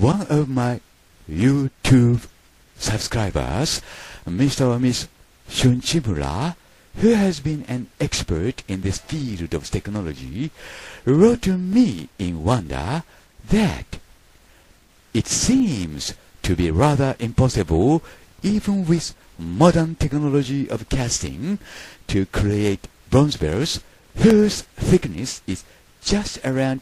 one of my YouTube subscribers, Mr. or Miss Shunchimura, who has been an expert in this field of technology, wrote to me in wonder that it seems to be rather impossible, even with modern technology of casting, to create bronze bells whose thickness is just around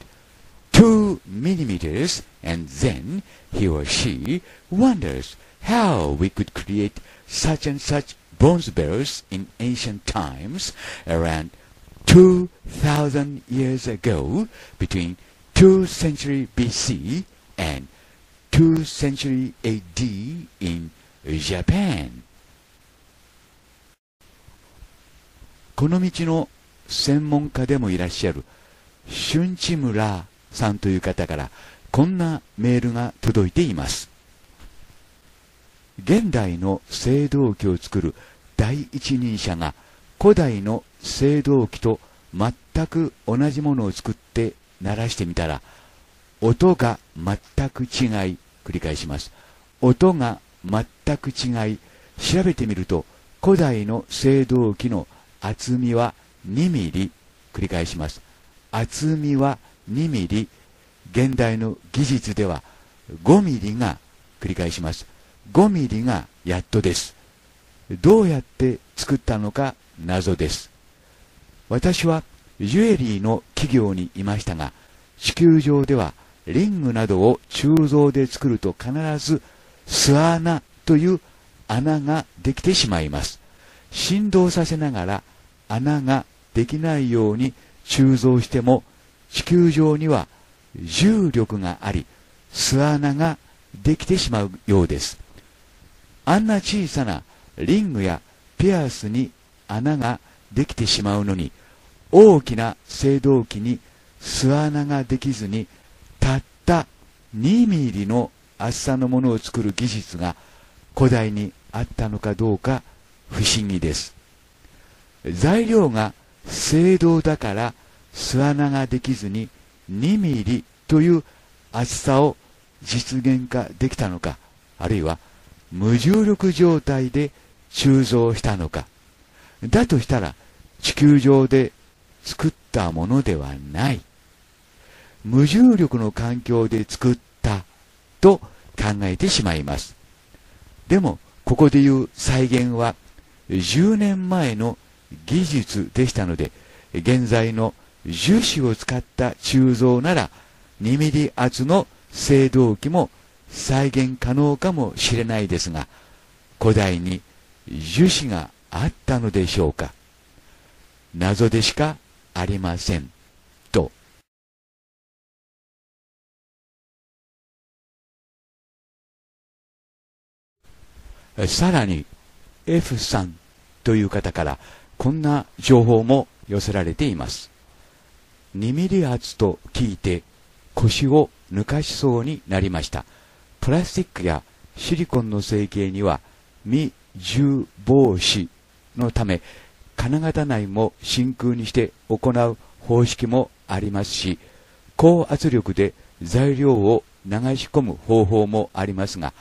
2 millimeters, and then he or she wonders how we could create such and such bronze bells in ancient times around 2000 years ago between 2 century BC and 2 century AD in Japan この道の専門家でもいらっしゃる春地村 さんという方からこんなメールが届いています。現代の青銅器を作る第一人者が古代の青銅器と全く同じものを作って鳴らしてみたら音が全く違い繰り返します。音が全く違い調べてみると古代の青銅器の厚みは2ミリ繰り返します。厚みは2ミリ現代の技術では5ミリが繰り返します。5ミリがやっとです。どうやって作ったのか謎です。私はジュエリーの企業にいましたが地球上ではリングなどを鋳造で作ると必ず巣穴という穴ができてしまいます。振動させながら穴ができないように鋳造しても地球上には重力があり巣穴ができてしまうようです。あんな小さなリングやピアスに穴ができてしまうのに大きな青銅器に巣穴ができずにたった2ミリの厚さのものを作る技術が古代にあったのかどうか不思議です。材料が青銅だから巣穴ができずに2ミリという厚さを実現化できたのかあるいは無重力状態で鋳造したのか。だとしたら地球上で作ったものではない。無重力の環境で作ったと考えてしまいます。でもここで言う再現は10年前の技術でしたので現在の樹脂を使った鋳造なら2ミリ厚の青銅器も再現可能かもしれないですが古代に樹脂があったのでしょうか。謎でしかありませんと。さらに F さんという方からこんな情報も寄せられています。2ミリ厚と聞いて腰を抜かしそうになりました。プラスチックやシリコンの成形には未重防止のため金型内も真空にして行う方式もありますし高圧力で材料を流し込む方法もありますが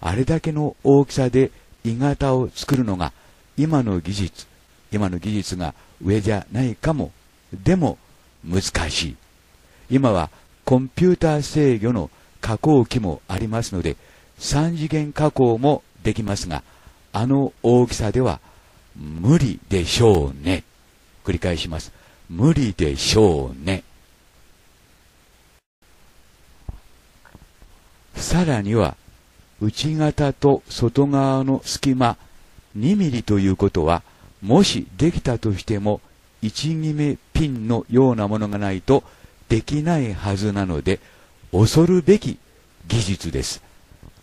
あれだけの大きさで鋳型を作るのが今の技術今の技術が上じゃないかも。でも難しい。今はコンピューター制御の加工機もありますので3次元加工もできますがあの大きさでは無理でしょうね。繰り返します。無理でしょうね。さらには内型と外側の隙間2ミリということはもしできたとしても1決めピンのようなものがないとできないはずなので恐るべき技術です。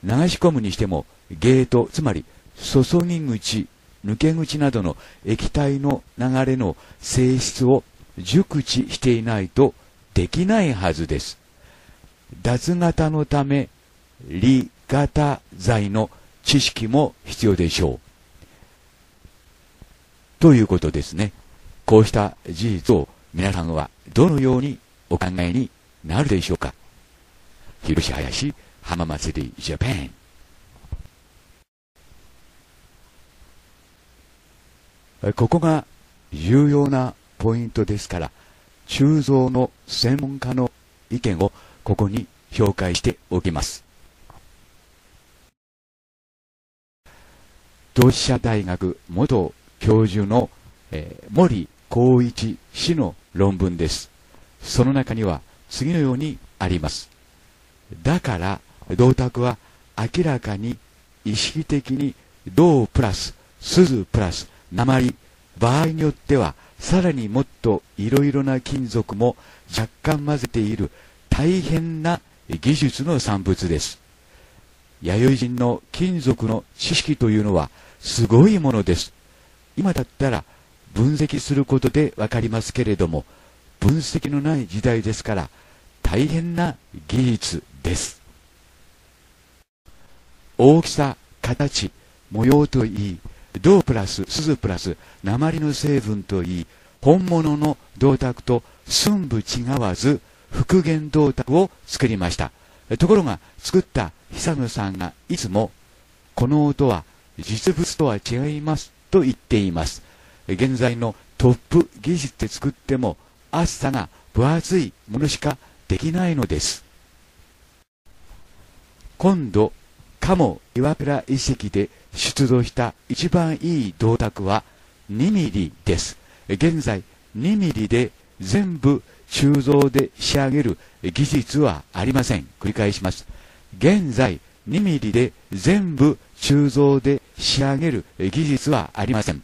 流し込むにしてもゲートつまり注ぎ口抜け口などの液体の流れの性質を熟知していないとできないはずです。脱型のため離型剤の知識も必要でしょう。ということですね。こうした事実を皆さんはどのようにお考えになるでしょうか？広し林浜祭りジャパンここが重要なポイントですから鋳造の専門家の意見をここに紹介しておきます。同志社大学元教授の、えー、森光一氏の論文です。その中には次のようにあります。だから、銅鐸は明らかに意識的に銅プラス、鈴プラス、鉛、場合によってはさらにもっといろいろな金属も若干混ぜている大変な技術の産物です。弥生人の金属の知識というのはすごいものです。今だったら分析することでわかりますけれども、分析のない時代ですから、大変な技術です。大きさ、形、模様といい、銅プラス、鈴プラス、鉛の成分といい、本物の銅鐸と寸分違わず、復元銅鐸を作りました。ところが、作った久野さんがいつも、この音は実物とは違いますと言っています。現在のトップ技術で作っても厚さが分厚いものしかできないのです。今度、鴨岩倉遺跡で出土した一番いい銅鐸は2ミリです。現在2ミリで全部鋳造で仕上げる技術はありません。繰り返します。現在2ミリで全部鋳造で仕上げる技術はありません。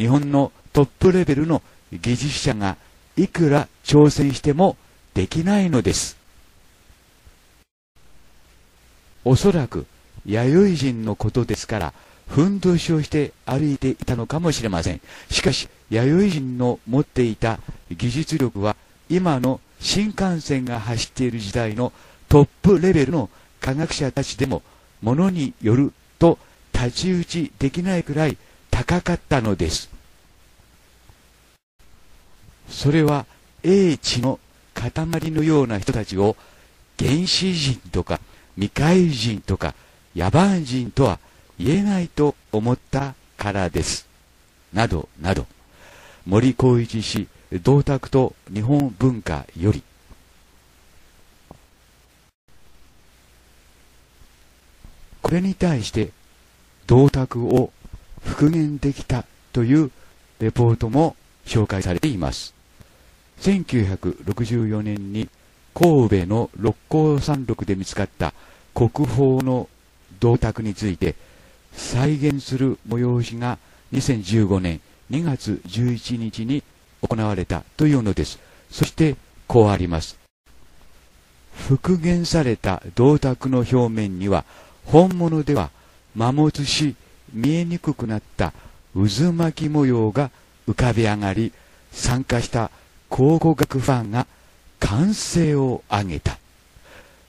日本のトップレベルの技術者がいくら挑戦してもできないのです。おそらく弥生人のことですから、ふんどしをして歩いていたのかもしれません。しかし、弥生人の持っていた技術力は、今の新幹線が走っている時代のトップレベルの科学者たちでもものによると太刀打ちできないくらい高かったのです。それは英知の塊のような人たちを原始人とか未開人とか野蛮人とは言えないと思ったからです。などなど森光一氏銅鐸と日本文化よりこれに対して銅鐸を復元できたというレポートも紹介されています。1964年に神戸の六甲山麓で見つかった国宝の銅鐸について再現する催しが2015年2月11日に行われたというのです。そしてこうあります。復元された銅鐸の表面には本物では摩耗し見えにくくなった渦巻き模様が浮かび上がり参加した考古学ファンが歓声を上げた。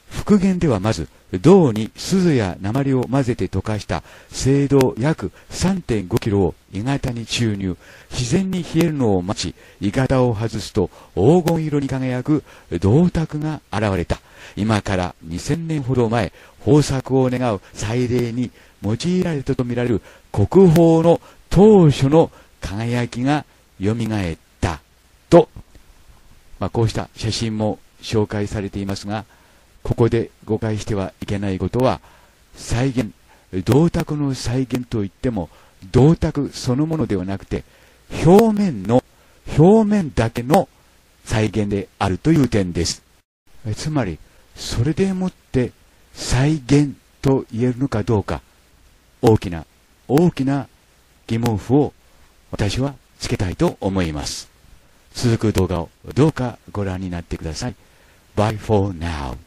復元ではまず銅に鈴や鉛を混ぜて溶かした精度約3.5キロを鋳型に注入。自然に冷えるのを待ち鋳型を外すと黄金色に輝く銅鐸が現れた。今から2000年ほど前豊作を願う祭礼に用いられたとみられる国宝の当初の輝きが蘇ったと、まあ、こうした写真も紹介されていますがここで誤解してはいけないことは再現銅鐸の再現といっても銅鐸そのものではなくて表面の表面だけの再現であるという点です。つまりそれでもって再現と言えるのかどうか。大きな大きな疑問符を私はつけたいと思います。続く動画をどうかご覧になってください。Bye for now.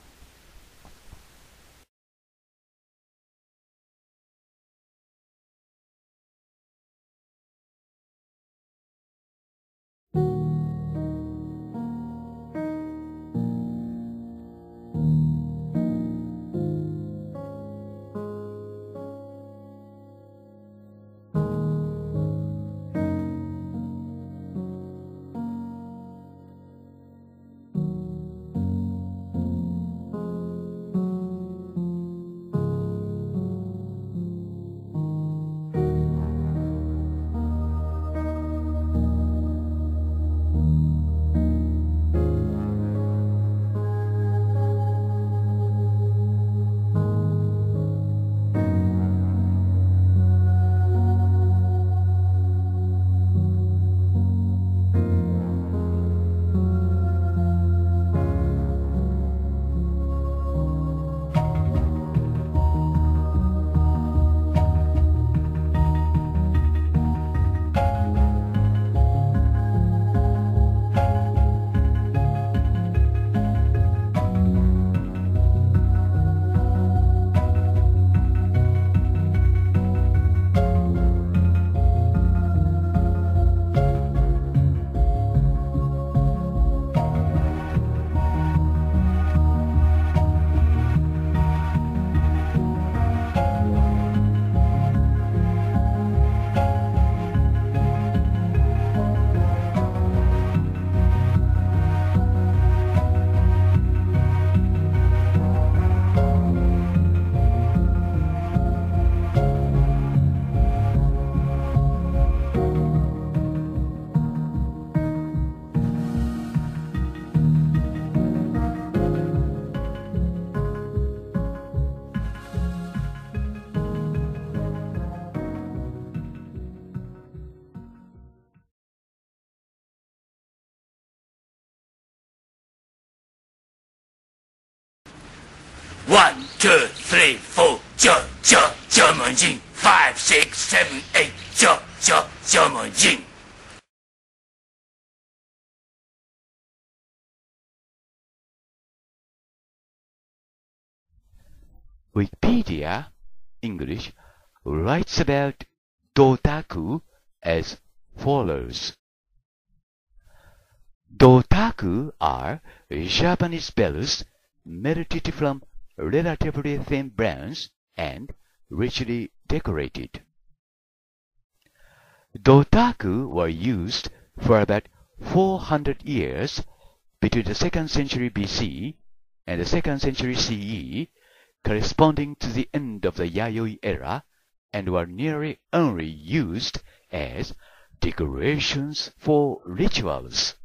Two, three, four, ジョ、ジョ、縄文人 Five, six, seven, eight, ジョ、ジョ、縄文人 Wikipedia English writes about Dotaku as follows. Dotaku are Japanese bells melted from relatively thin brands and richly decorated. Dotaku were used for about 400 years between the 2nd century BC and the 2nd century CE, corresponding to the end of the Yayoi era, and were nearly only used as decorations for rituals.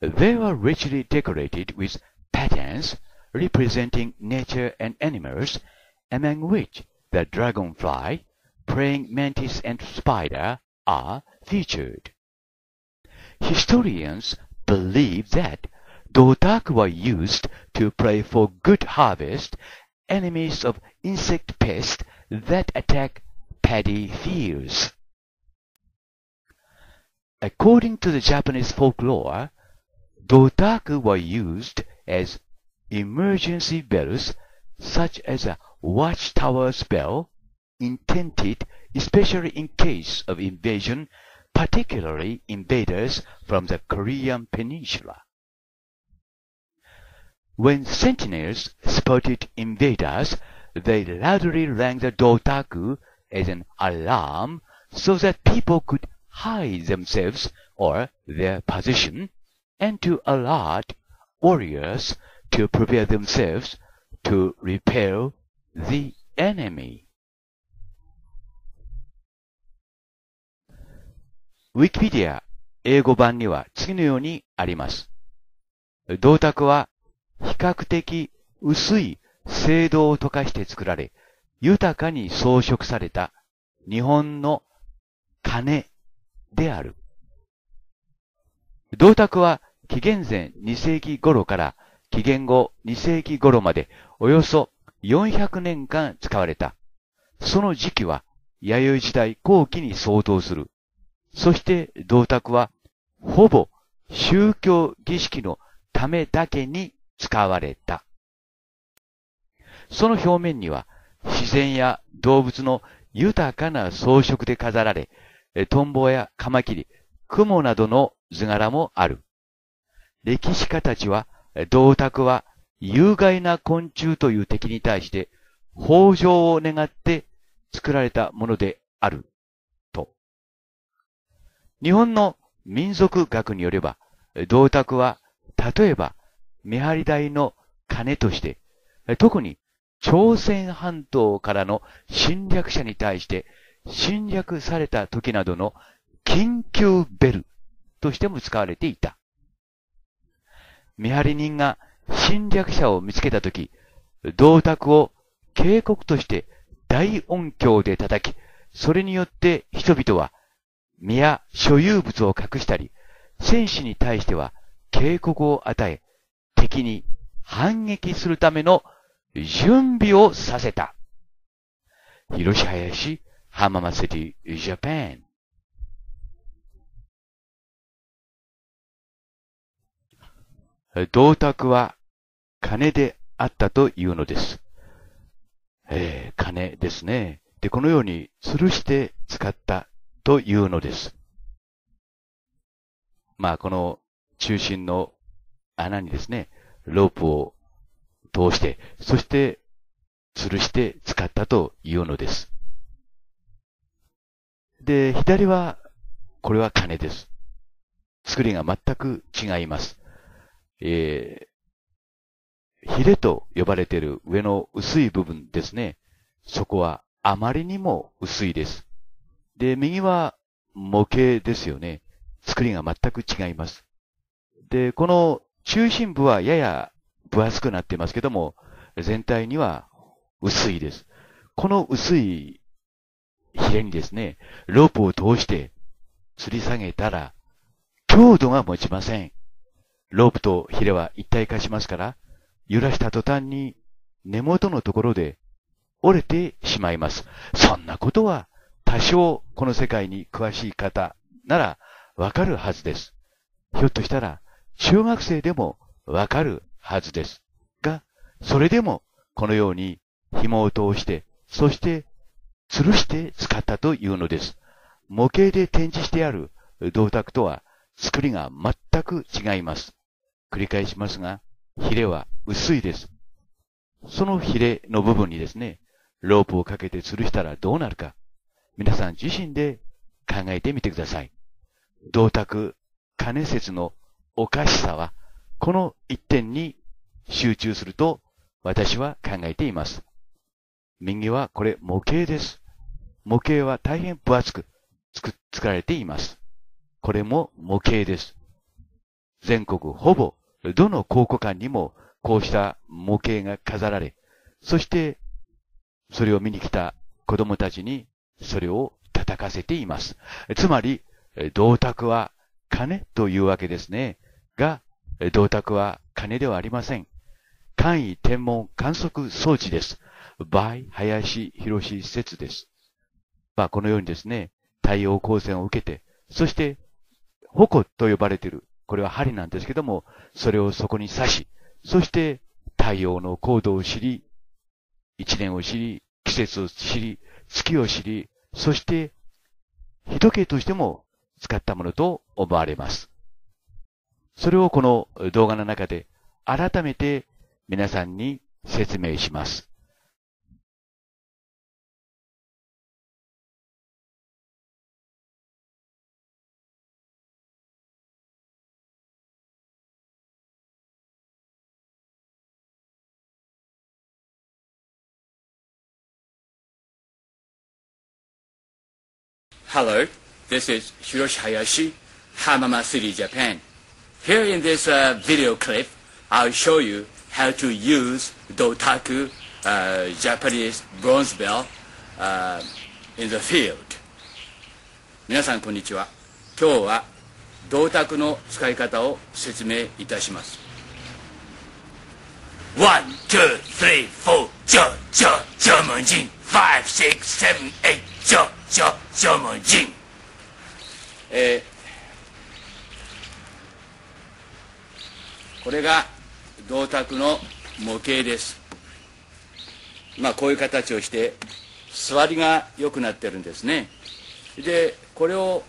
They were richly decorated with patterns representing nature and animals, among which the dragonfly, praying mantis and spider are featured. Historians believe that dotaku were used to pray for good harvest, enemies of insect pests that attack paddy fields. According to the Japanese folklore, dotaku were used as emergency bells such as a watchtower's bell intended especially in case of invasion, particularly invaders from the Korean peninsula. When sentinels spotted invaders, they loudly rang the dotaku as an alarm so that people could hide themselves or their position and to alert warriors to prepare themselves to repel the enemy. ウィキペディア英語版には次のようにあります。銅鐸は比較的薄い青銅を溶かして作られ、豊かに装飾された日本の鐘である。銅鐸は紀元前2世紀頃から紀元後2世紀頃までおよそ400年間使われた。その時期は弥生時代後期に相当する。そして銅鐸はほぼ宗教儀式のためだけに使われた。その表面には自然や動物の豊かな装飾で飾られ、トンボやカマキリ、雲などの図柄もある。歴史家たちは、銅鐸は有害な昆虫という敵に対して豊穣を願って作られたものである。と。日本の民族学によれば、銅鐸は例えば見張り台の鐘として、特に朝鮮半島からの侵略者に対して侵略された時などの緊急ベルとしても使われていた。見張り人が侵略者を見つけた時、銅鐸を警告として大音響で叩き、それによって人々は身や所有物を隠したり、戦士に対しては警告を与え、敵に反撃するための準備をさせた。広島林浜松市ジャパン。銅鐸は金であったというのです。えー、金ですね。で、このように吊るして使ったというのです。まあ、この中心の穴にですね、ロープを通して、そして吊るして使ったというのです。で、左は、これは金です。作りが全く違います。えー、ヒレと呼ばれている上の薄い部分ですね。そこはあまりにも薄いです。で、右は模型ですよね。作りが全く違います。で、この中心部はやや分厚くなっていますけども、全体には薄いです。この薄いヒレにですね、ロープを通して吊り下げたら、強度が持ちません。ロープとヒレは一体化しますから、揺らした途端に根元のところで折れてしまいます。そんなことは多少この世界に詳しい方ならわかるはずです。ひょっとしたら中学生でもわかるはずです。が、それでもこのように紐を通して、そして吊るして使ったというのです。模型で展示してある銅鐸とは作りが全く違います。繰り返しますが、ヒレは薄いです。そのヒレの部分にですね、ロープをかけて吊るしたらどうなるか、皆さん自身で考えてみてください。銅鐸、金説のおかしさは、この一点に集中すると私は考えています。右はこれ模型です。模型は大変分厚く作られています。これも模型です。全国ほぼどの考古館にもこうした模型が飾られ、そしてそれを見に来た子供たちにそれを叩かせています。つまり、銅鐸は金というわけですね。が、銅鐸は金ではありません。簡易天文観測装置です。バイ林博施設です。まあ、このようにですね、太陽光線を受けて、そして、矛と呼ばれている、これは針なんですけども、それをそこに刺し、そして太陽の高度を知り、一年を知り、季節を知り、月を知り、そして、日時計としても使ったものと思われます。それをこの動画の中で改めて皆さんに説明します。Hello, this is Hiroshi Hayashi, Hamama City, Japan. Here in this uh, video clip, I'll show you how to use Dotaku, uh, Japanese bronze bell, uh, in the field. 皆さんこんにちは。今日は銅鐸の使い方を説明いたします。One, two, three, four, ジョジョジョムンジン Five, six, seven, eight, ジョジョ縄文人、えー、これが銅鐸の模型です。まあこういう形をして座りが良くなってるんですね。でこれを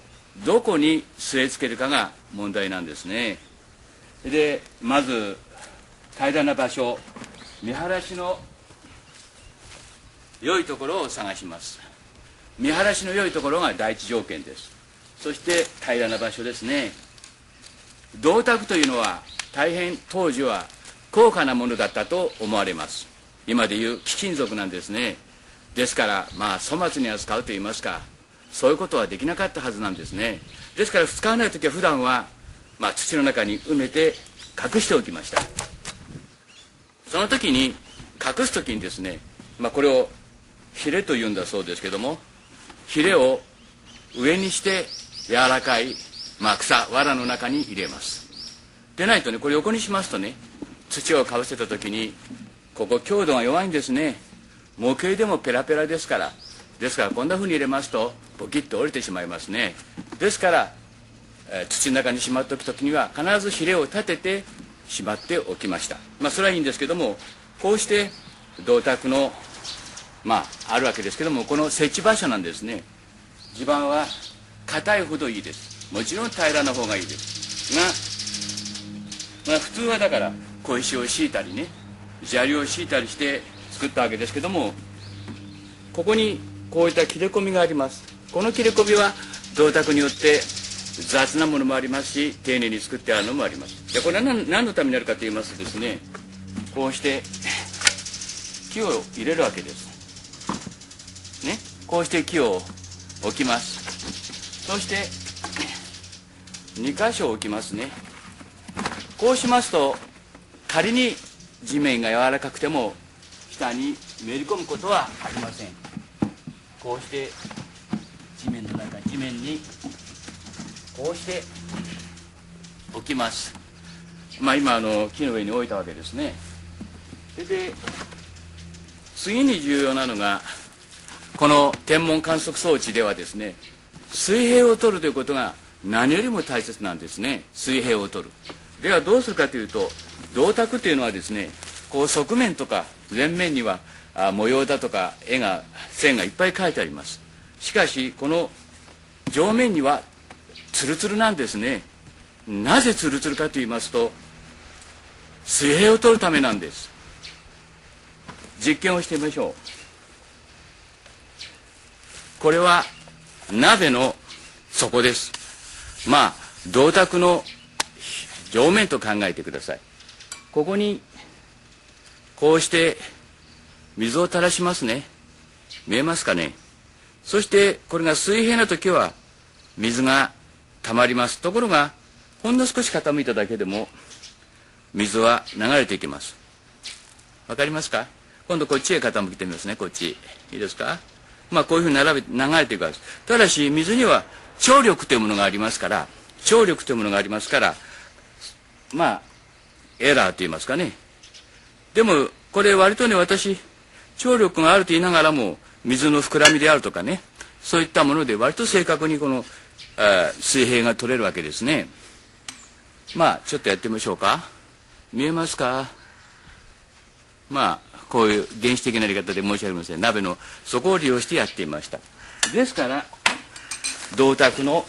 どこに据え付けるかが問題なんですね。でまず平らな場所見晴らしの良いところを探します。見晴らしの良いところが第一条件です。そして平らな場所ですね。銅鐸というのは大変当時は高価なものだったと思われます。今でいう貴金属なんですね。ですからまあ粗末に扱うといいますかそういうことはできなかったはずなんですね。ですから使わない時は普段はまあ土の中に埋めて隠しておきました。その時に隠す時にですね、まあ、これをヒレというんだそうですけどもヒレを上にして柔らかい、まあ、草藁の中に入れます。でないとねこれ横にしますとね土をかぶせた時にここ強度が弱いんですね。模型でもペラペラですからですからこんなふうに入れますとポキッと折れてしまいますね。ですから、えー、土の中にしまっておく時には必ずヒレを立ててしまっておきました。まあそれはいいんですけどもこうして銅鐸のまああるわけですけどもこの設置場所なんですね。地盤は硬いほどいいです。もちろん平らな方がいいです。が、まあ、普通はだから小石を敷いたりね砂利を敷いたりして作ったわけですけどもここにこういった切れ込みがあります。この切れ込みは銅鐸によって雑なものもありますし丁寧に作ってあるのもあります。でこれは何何のためになるかと言いますとですねこうして木を入れるわけです。ねこうして木を置きます。そして2箇所置きますね。こうしますと仮に地面が柔らかくても下にめり込むことはありません。こうして地面の中地面にこうして置きます。まあ今あの木の上に置いたわけですね。で次に重要なのがこの天文観測装置ではですね水平を取るということが何よりも大切なんですね。水平を取る。ではどうするかというと銅鐸というのはですねこう側面とか前面にはあ模様だとか絵が線がいっぱい描いてあります。しかしこの上面にはツルツルなんですね。なぜツルツルかと言いますと水平を取るためなんです。実験をしてみましょう。これは鍋の底です。まあ銅鐸の上面と考えてください。ここにこうして水を垂らしますね。見えますかね。そしてこれが水平な時は水が溜まります。ところがほんの少し傾いただけでも水は流れていきます。わかりますか？今度こっちへ傾けてみますね。こっち。いいですか？まあこういうふうに並べ流れていくわけです。ただし水には張力というものがありますから張力というものがありますからまあエラーと言いますかね。でもこれ割とね私張力があると言いながらも水の膨らみであるとかねそういったもので割と正確にこの水平が取れるわけですね。まあちょっとやってみましょうか。見えますか？まあこういう原始的なやり方で申し訳ありません。鍋の底を利用してやってみました。ですから銅鐸の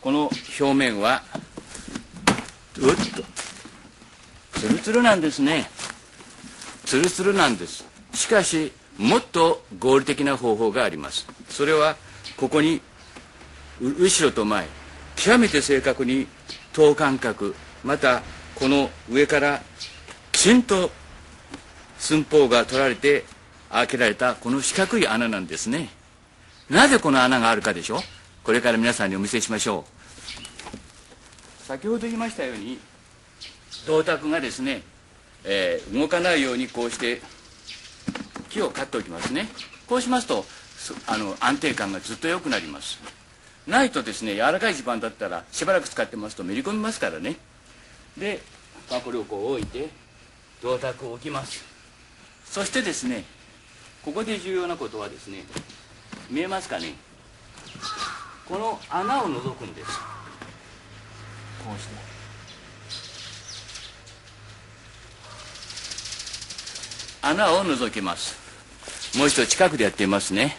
この表面はうっとツルツルなんですね。ツルツルなんです。しかしもっと合理的な方法があります。それはここに後ろと前。極めて正確に等間隔。またこの上からきちんと寸法が取られて開けられたこの四角い穴なんですね。なぜこの穴があるかでしょこれから皆さんにお見せしましょう。先ほど言いましたように銅鐸がですね、えー、動かないようにこうして木を刈っておきますね。こうしますとあの安定感がずっと良くなります。ないとですね柔らかい地盤だったらしばらく使ってますとめり込みますからね。で、まあ、これをこう置いて銅鐸を置きます。そしてですねここで重要なことはですね見えますかね。この穴を覗くんです。こうして。穴を覗きます。もう一度近くでやってみますね。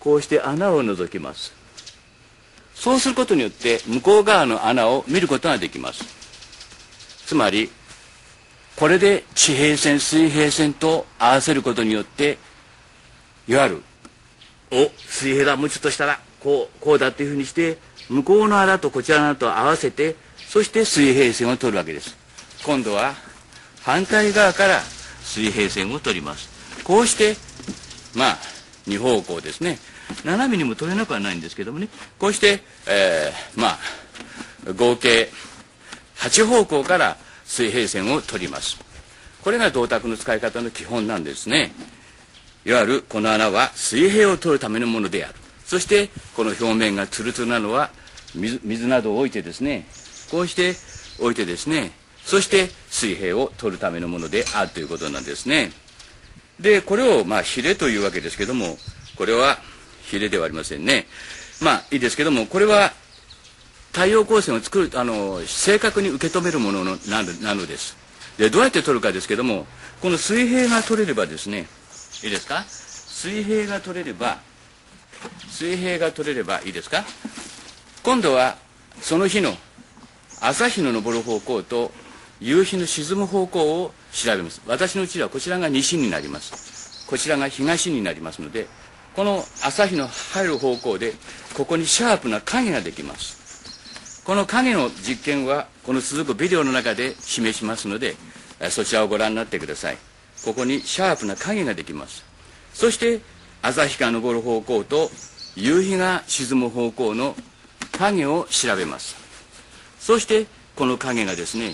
こうして穴を覗きますそうすることによって向こう側の穴を見ることができます。つまりこれで地平線水平線と合わせることによっていわゆるお水平だ。もうちょっとしたらこうこうだっていうふうにして向こうの穴とこちらの穴と合わせてそして水平線を取るわけです。今度は反対側から水平線を取ります。こうしてまあ2方向ですね。斜めにも取れなくはないんですけどもね。こうして、えー、まあ合計8方向から水平線を取ります。これが銅鐸の使い方の基本なんですね。いわゆるこの穴は水平を取るためのものである。そしてこの表面がツルツルなのは水などを置いてですね。こうして置いてですね。そして水平を取るためのものであるということなんですね。でこれをまあヒレというわけですけどもこれはヒレではありませんね。まあいいですけどもこれは太陽光線を作るあの正確に受け止めるもののななのです。でどうやって取るかですけどもこの水平が取れればですねいいですか？水平が取れれば水平が取れればいいですか？今度はその日の朝日の昇る方向と夕日の沈む方向を調べます。私のうちはこちらが西になります。こちらが東になりますのでこの朝日の入る方向でここにシャープな影ができます。この影の実験はこの続くビデオの中で示しますのでそちらをご覧になってください。ここにシャープな影ができます。そして朝日が昇る方向と夕日が沈む方向の影を調べます。そしてこの影がですね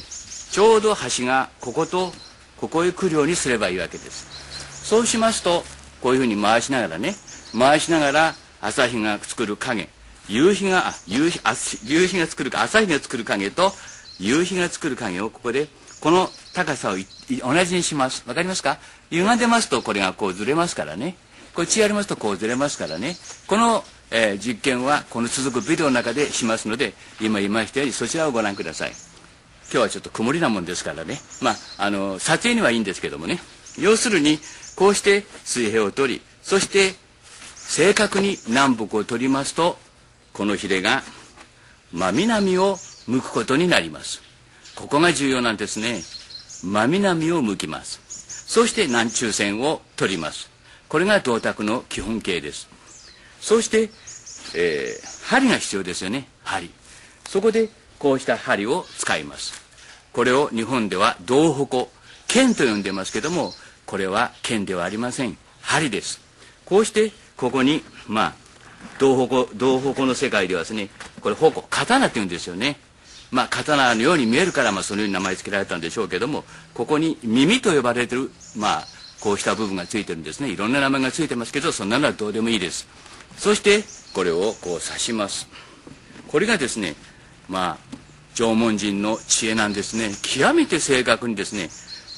ちょうど橋がこことここへ来るようにすればいいわけです。そうしますとこういうふうに回しながらね回しながら朝日が作る影夕日が夕日夕日が作るか朝日が作る影と夕日が作る影をここでこの高さを同じにします。わかりますか？歪んでますとこれがこうずれますからね。こっちやりますとこうずれますからね。この、えー、実験はこの続くビデオの中でしますので、今言いましたようにそちらをご覧ください。今日はちょっと曇りなもんですからね。まあ、あの、撮影にはいいんですけどもね。要するに、こうして水平を取り、そして正確に南北を取りますと、このヒレが真南を向くことになります。ここが重要なんですね。真南を向きます。そして南中線を取ります。これが銅鐸の基本形です。そして、えー、針が必要ですよね。針。そこでこうした針を使います。これを日本では銅矛、剣と呼んでますけども、これは剣ではありません。針です。こうしてここに、まあ、銅矛、銅矛の世界ではですね、これ矛、刀って言うんですよね。まあ、刀のように見えるから、まあ、そのように名前付けられたんでしょうけども、ここに耳と呼ばれてる、まあ、こうした部分がついてるんですね。いろんな名前がついてますけど、そんなのはどうでもいいです。そして、これをこう刺します。これがですね、まあ、縄文人の知恵なんですね。極めて正確にですね、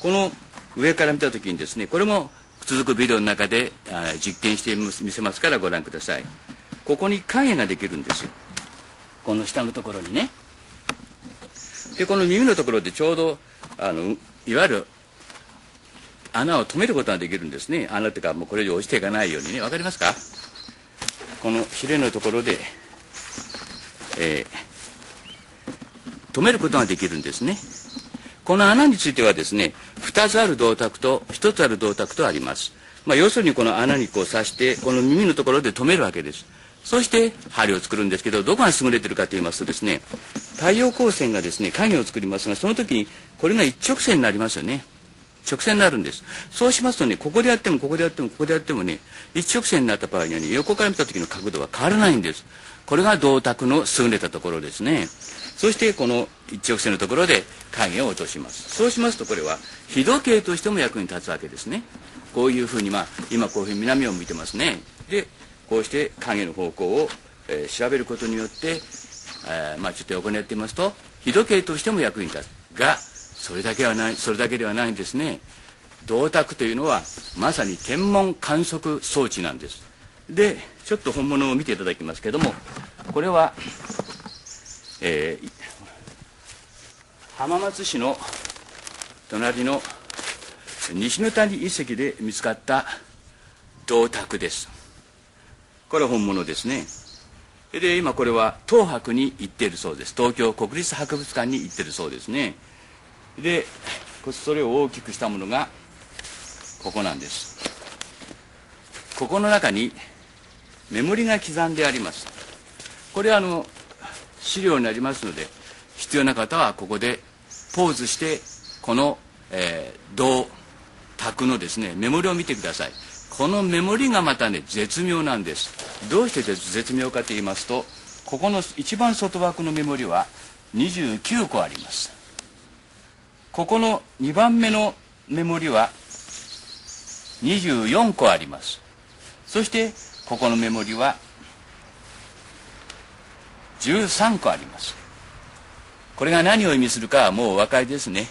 この上から見た時にですね、これも続くビデオの中で実験してみせますからご覧ください。ここに影ができるんですよ。この下のところにね。で、この耳のところでちょうど、あの、いわゆる穴を止めることができるんですね。穴っていうか、もうこれ以上落ちていかないようにね。わかりますか？このヒレのところで、えー、止めることができるんですね。この穴についてはですね、2つある銅鐸と1つある銅鐸とあります。まあ、要するにこの穴にこう刺して、この耳のところで止めるわけです。そして針を作るんですけど、どこが優れてるかと言いますとですね、太陽光線がですね、影を作りますが、その時にこれが一直線になりますよね。直線になるんです。そうしますとね、ここでやっても、ここでやっても、ここでやってもね、一直線になった場合にはね、横から見た時の角度は変わらないんです。これが銅鐸の優れたところですね。そしてこの一直線のところで影を落とします。そうしますとこれは日時計としても役に立つわけですね。こういうふうにまあ今こういうふうに南を向いてますね。でこうして影の方向を、えー、調べることによって、えー、まあちょっと横にやってみますと日時計としても役に立つ。がそれだけはないそれだけではないんですね。銅鐸というのはまさに天文観測装置なんです。でちょっと本物を見ていただきますけどもこれはえー、浜松市の隣の西の谷遺跡で見つかった銅鐸です。これは本物ですね。で、今これは東博に行っているそうです。東京国立博物館に行っているそうですね。で、それを大きくしたものがここなんです。ここの中にメモリが刻んであります。これはあの、資料になりますので必要な方はここでポーズしてこの、えー、銅卓のですねメモリを見てください。このメモリがまたね絶妙なんです。どうして絶妙かと言いますとここの一番外枠のメモリは29個あります。ここの2番目のメモリは24個あります。そしてここのメモリは13個あります。これが何を意味するかはもうお分かりですね。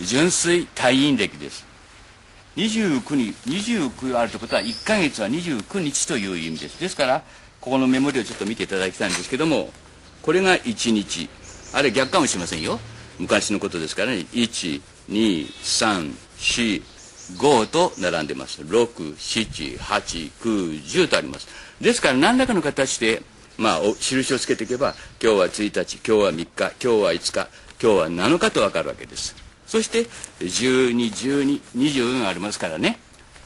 純粋退院歴です。29に29あるということは1ヶ月は29日という意味です。ですからここのメモリをちょっと見ていただきたいんですけどもこれが1日。あれ逆かもしれませんよ。昔のことですからね。12345と並んでます。67890とあります。ですから何らかの形でまあ、印をつけていけば今日は1日今日は3日今日は5日今日は7日と分かるわけです。そして121224がありますからね。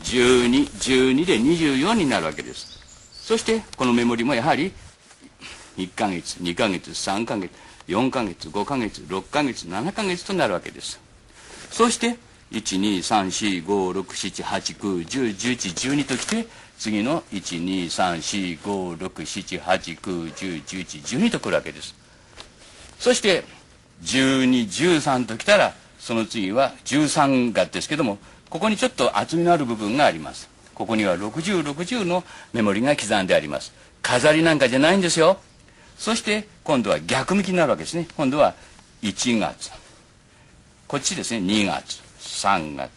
1212で24になるわけです。そしてこのメモリもやはり1ヶ月2ヶ月3ヶ月4ヶ月5ヶ月6ヶ月7ヶ月となるわけです。そして123456789101112ときて次の123456789101112とくるわけです。そして1213ときたらその次は13がですけどもここにちょっと厚みのある部分があります。ここには6060のメモリが刻んであります。飾りなんかじゃないんですよ。そして今度は逆向きになるわけですね。今度は1月。こっちですね。2月。3月。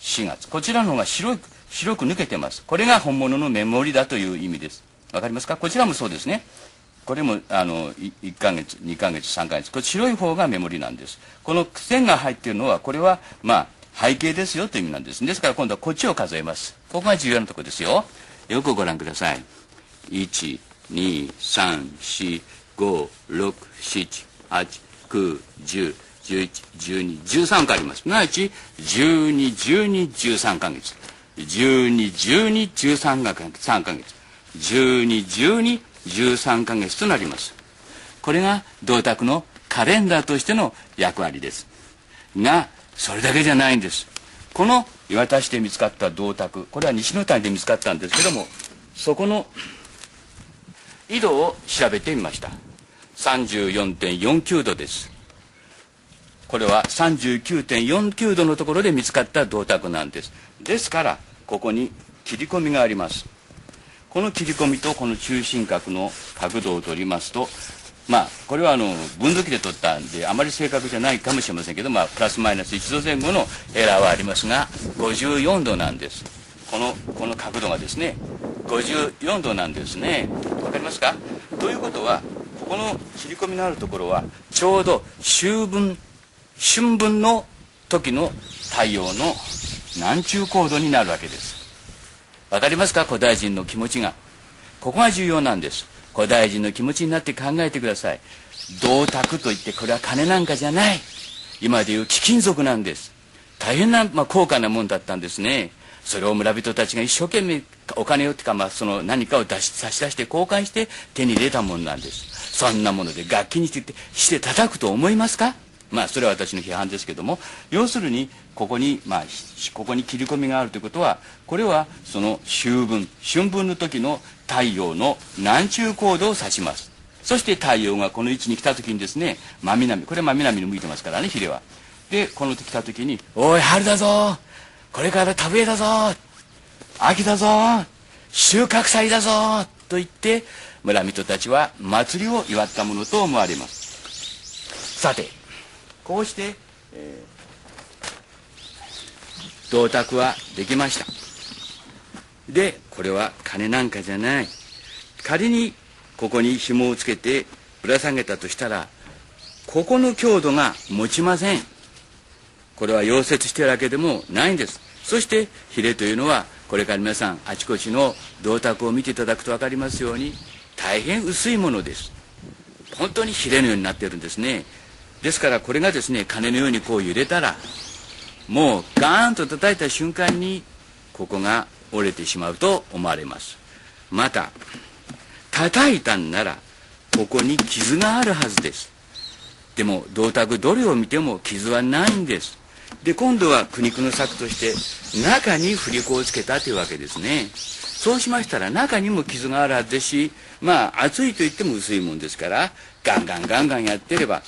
4月。こちらの方が白く白く抜けてます。これが本物のメモリだという意味です。わかりますか？こちらもそうですね。これもあの1ヶ月2ヶ月3ヶ月。これ白い方がメモリなんです。この線が入っているのはこれはまあ背景ですよという意味なんです。ですから今度はこっちを数えます。ここが重要なところですよ。よくご覧ください。1 2 3 4 5 6 7 8 9 10 11、12、13個あります。すなわち、12、12、13ヶ月。12、12、13ヶ月。3ヶ月。12、12、13ヶ月となります。これが銅鐸のカレンダーとしての役割です。が、それだけじゃないんです。この岩田市で見つかった銅鐸、これは西の谷で見つかったんですけども、そこの緯度を調べてみました。34.49度です。これは39.49度のところで見つかった銅鐸なんですですからここに切り込みがあります。この切り込みとこの中心角の角度を取りますとまあこれはあの分度器で取ったんであまり正確じゃないかもしれませんけど、まあ、プラスマイナス1度前後のエラーはありますが54度なんです。このこの角度がですね54度なんですね。わかりますか？ということはここの切り込みのあるところはちょうど秋分春分の時の太陽の南中高度になるわけです。わかりますか？古代人の気持ちが。ここが重要なんです。古代人の気持ちになって考えてください。銅鐸といってこれは金なんかじゃない。今でいう貴金属なんです。大変な、まあ、高価なもんだったんですね。それを村人たちが一生懸命お金をってか、まあ、その何かを出し差し出して交換して手に入れたもんなんです。そんなもので楽器にしてして叩くと思いますか？まあそれは私の批判ですけども要するにここにまあここに切り込みがあるということはこれはその秋分春分の時の太陽の南中高度を指します。そして太陽がこの位置に来た時にですね真南これ真南に向いてますからねヒレは。でこの時来た時に「おい春だぞこれから田植えだぞ秋だぞ収穫祭だぞ」と言って村人たちは祭りを祝ったものと思われます。さてこうして、えー、銅鐸はできました。でこれは金なんかじゃない。仮にここに紐をつけてぶら下げたとしたらここの強度が持ちません。これは溶接してるわけでもないんです。そしてヒレというのはこれから皆さんあちこちの銅鐸を見ていただくと分かりますように大変薄いものです。本当にヒレのようになってるんですね。ですからこれがですね鐘のようにこう揺れたらもうガーンと叩いた瞬間にここが折れてしまうと思われます。また叩いたんならここに傷があるはずです。でも銅鐸どれを見ても傷はないんです。で今度は苦肉の策として中に振り子をつけたというわけですね。そうしましたら中にも傷があるはずですしまあ熱いと言っても薄いもんですからガンガンガンガンやってれば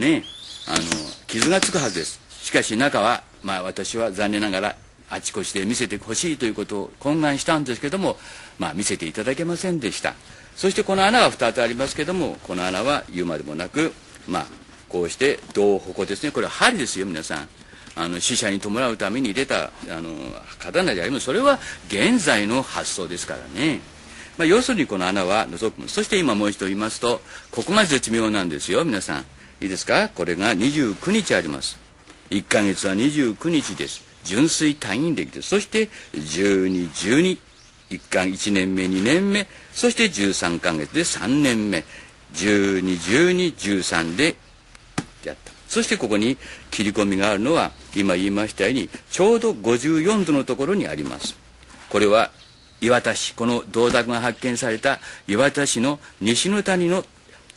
ねあの傷がつくはずです。しかし中はまあ私は残念ながらあちこちで見せてほしいということを懇願したんですけどもまあ見せていただけませんでした。そしてこの穴は2つありますけどもこの穴は言うまでもなくまあこうして銅矛ですね。これは針ですよ皆さん。あの死者に弔うために出たあの刀であります。それは現在の発想ですからね。まあ、要するにこの穴は覗くそして今もう一度言いますとここが絶妙なんですよ皆さん。いいですか？これが29日あります。1ヶ月は29日です。純粋単位歴です。そして1212 1巻1年目2年目。そして13ヶ月で3年目。121213でやった。そしてここに切り込みがあるのは今言いましたようにちょうど54度のところにあります。これは岩田市この銅鐸が発見された岩田市の西の谷の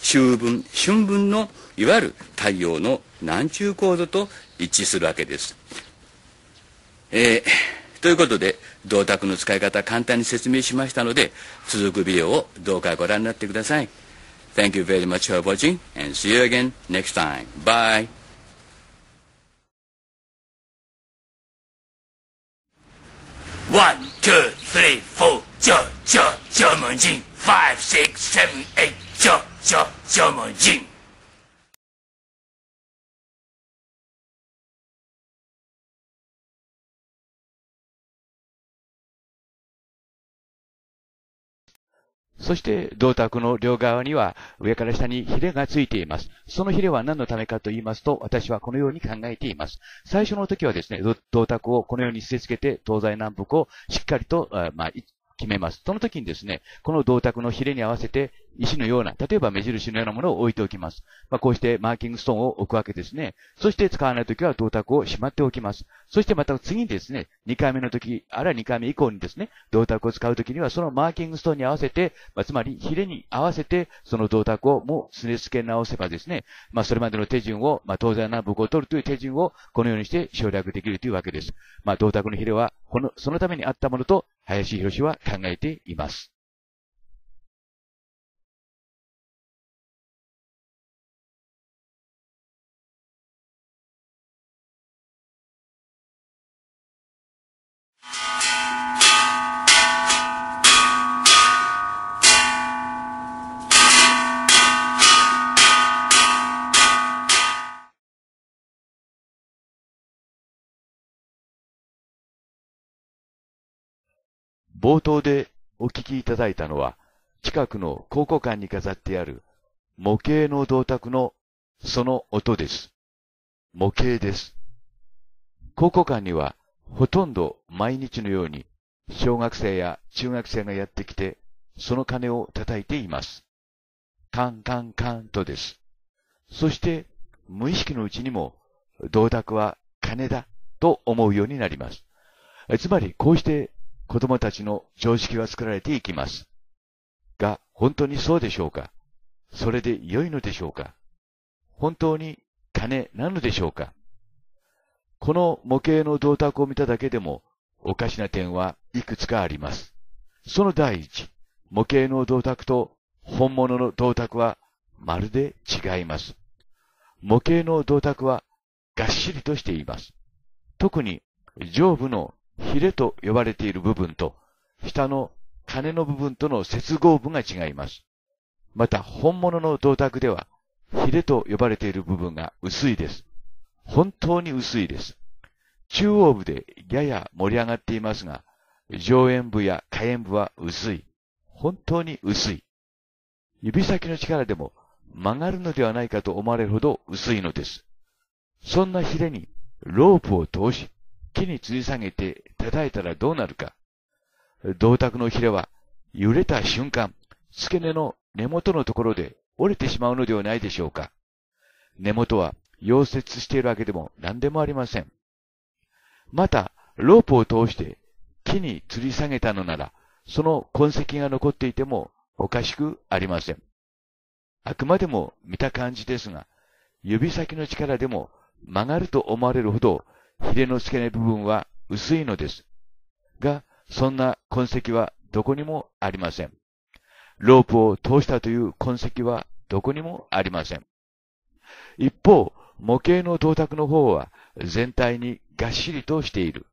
秋分春分のいわゆる太陽の南中高度と一致するわけです。えー、ということで銅鐸の使い方簡単に説明しましたので続くビデオをどうかご覧になってください。Thank you very much for watching and see you again next time. Bye. One, two, three, four, 九九九门进，five, six, seven, eight, 九九九门进。そして銅鐸の両側には上から下にヒレがついています。そのヒレは何のためかと言いますと、私はこのように考えています。最初の時はですね、銅鐸をこのように据え付けて、東西南北をしっかりと、まあ、決めます。その時にですね、この銅鐸のヒレに合わせて石のような、例えば目印のようなものを置いておきます。まあ、こうしてマーキングストーンを置くわけですね。そして使わない時は銅鐸をしまっておきます。そしてまた次にですね、2回目の時、あるいは2回目以降にですね、銅鐸を使う時にはそのマーキングストーンに合わせて、まあ、つまりヒレに合わせて、その銅鐸をもうすねつけ直せばですね、まあ、それまでの手順を、まあ、東西南北を取るという手順をこのようにして省略できるというわけです。まあ、銅鐸のヒレは、この、そのためにあったものと、林博士は考えています。冒頭でお聞きいただいたのは、近くの考古館に飾ってある模型の銅鐸のその音です。模型です。考古館にはほとんど毎日のように小学生や中学生がやってきて、その鐘を叩いています。カンカンカンとです。そして無意識のうちにも銅鐸は鐘だと思うようになります。つまりこうして子供たちの常識は作られていきます。が、本当にそうでしょうか？それで良いのでしょうか？本当に金なのでしょうか？この模型の銅鐸を見ただけでもおかしな点はいくつかあります。その第一、模型の銅鐸と本物の銅鐸はまるで違います。模型の銅鐸はがっしりとしています。特に上部のヒレと呼ばれている部分と、下の金の部分との接合部が違います。また、本物の銅鐸では、ヒレと呼ばれている部分が薄いです。本当に薄いです。中央部でやや盛り上がっていますが、上縁部や下縁部は薄い。本当に薄い。指先の力でも曲がるのではないかと思われるほど薄いのです。そんなヒレにロープを通し、木に吊り下げて叩いたらどうなるか。銅鐸のヒレは揺れた瞬間、付け根の根元のところで折れてしまうのではないでしょうか。根元は溶接しているわけでも何でもありません。また、ロープを通して木に吊り下げたのなら、その痕跡が残っていてもおかしくありません。あくまでも見た感じですが、指先の力でも曲がると思われるほどヒレの付け根部分は薄いのです。が、そんな痕跡はどこにもありません。ロープを通したという痕跡はどこにもありません。一方、模型の銅鐸の方は全体にがっしりとしている。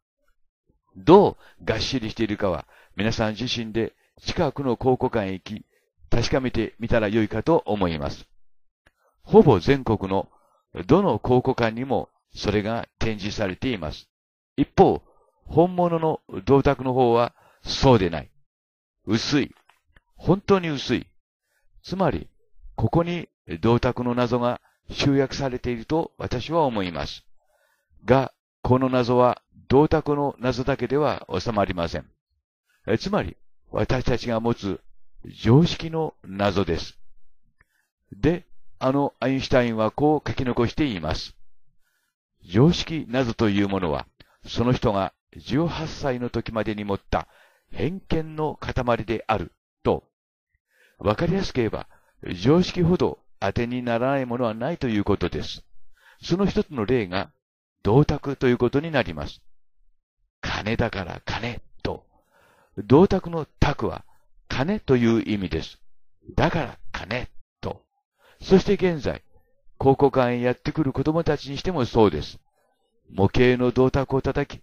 どうがっしりしているかは皆さん自身で近くの考古館へ行き確かめてみたらよいかと思います。ほぼ全国のどの考古館にもそれが展示されています。一方、本物の銅鐸の方はそうでない。薄い。本当に薄い。つまり、ここに銅鐸の謎が集約されていると私は思います。が、この謎は銅鐸の謎だけでは収まりません。つまり、私たちが持つ常識の謎です。で、あのアインシュタインはこう書き残しています。常識謎というものは、その人が18歳の時までに持った偏見の塊であると、わかりやすく言えば、常識ほど当てにならないものはないということです。その一つの例が、銅鐸ということになります。金だから金と、銅鐸の鐸は金という意味です。だから金と。そして現在、高校館へやってくる子供たちにしてもそうです。模型の銅鐸を叩き、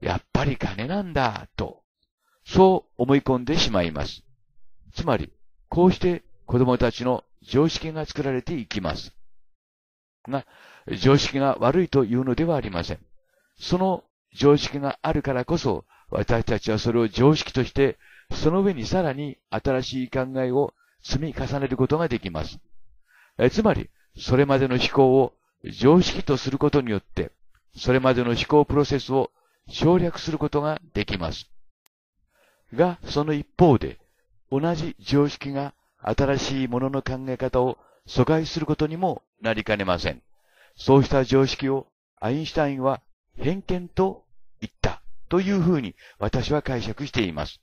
やっぱり金なんだ、と、そう思い込んでしまいます。つまり、こうして子供たちの常識が作られていきます。が、常識が悪いというのではありません。その常識があるからこそ、私たちはそれを常識としてその上にさらに新しい考えを積み重ねることができます。えつまり、それまでの思考を常識とすることによって、それまでの思考プロセスを省略することができます。が、その一方で、同じ常識が新しいものの考え方を阻害することにもなりかねません。そうした常識をアインシュタインは偏見と言ったというふうに私は解釈しています。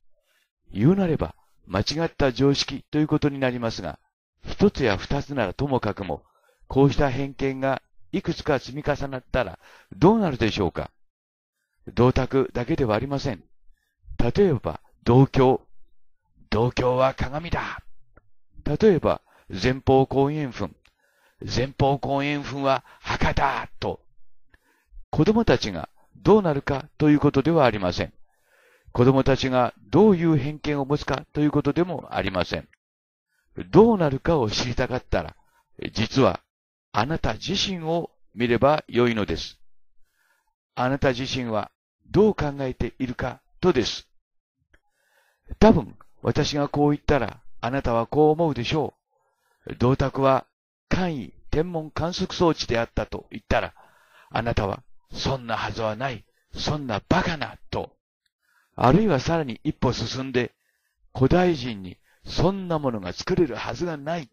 言うなれば間違った常識ということになりますが、一つや二つならともかくも、こうした偏見がいくつか積み重なったらどうなるでしょうか？銅鐸だけではありません。例えば、銅鏡。銅鏡は鏡だ。例えば、前方後円墳。前方後円墳は墓だと。子供たちがどうなるかということではありません。子供たちがどういう偏見を持つかということでもありません。どうなるかを知りたかったら、実はあなた自身を見ればよいのです。あなた自身はどう考えているかとです。多分、私がこう言ったら、あなたはこう思うでしょう。銅鐸は簡易天文観測装置であったと言ったら、あなたは、そんなはずはない、そんなバカな、と。あるいはさらに一歩進んで、古代人にそんなものが作れるはずがない、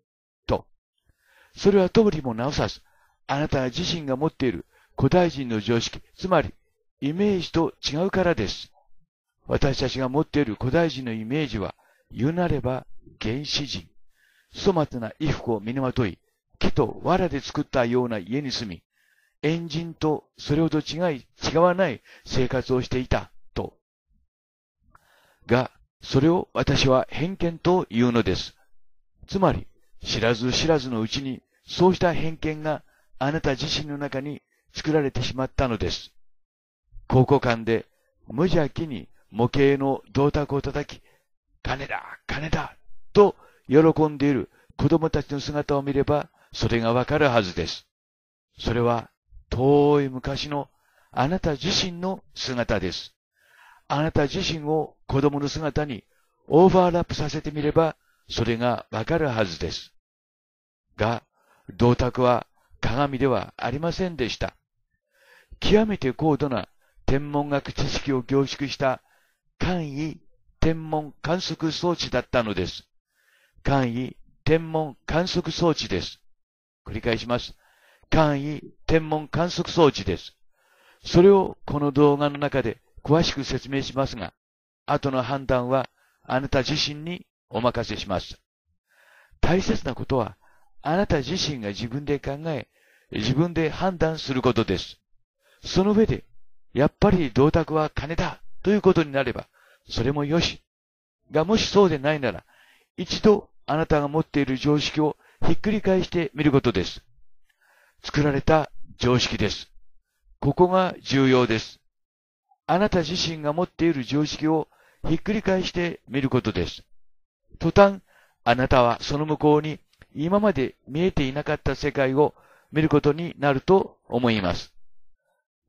それはとおりもなおさず、あなた自身が持っている古代人の常識、つまりイメージと違うからです。私たちが持っている古代人のイメージは、言うなれば原始人。粗末な衣服を身にまとい、木と藁で作ったような家に住み、エンジンとそれほど違い、違わない生活をしていた、と。が、それを私は偏見と言うのです。つまり、知らず知らずのうちに、そうした偏見があなた自身の中に作られてしまったのです。高校館で無邪気に模型の銅鐸を叩き、金だ金だと喜んでいる子供たちの姿を見れば、それがわかるはずです。それは遠い昔のあなた自身の姿です。あなた自身を子供の姿にオーバーラップさせてみれば、それがわかるはずです。が、銅鐸は鏡ではありませんでした。極めて高度な天文学知識を凝縮した簡易天文観測装置だったのです。簡易天文観測装置です。繰り返します。簡易天文観測装置です。それをこの動画の中で詳しく説明しますが、後の判断はあなた自身にお任せします。大切なことは、あなた自身が自分で考え、自分で判断することです。その上で、やっぱり銅鐸は金だということになれば、それもよし。がもしそうでないなら、一度あなたが持っている常識をひっくり返してみることです。作られた常識です。ここが重要です。あなた自身が持っている常識をひっくり返してみることです。途端、あなたはその向こうに今まで見えていなかった世界を見ることになると思います。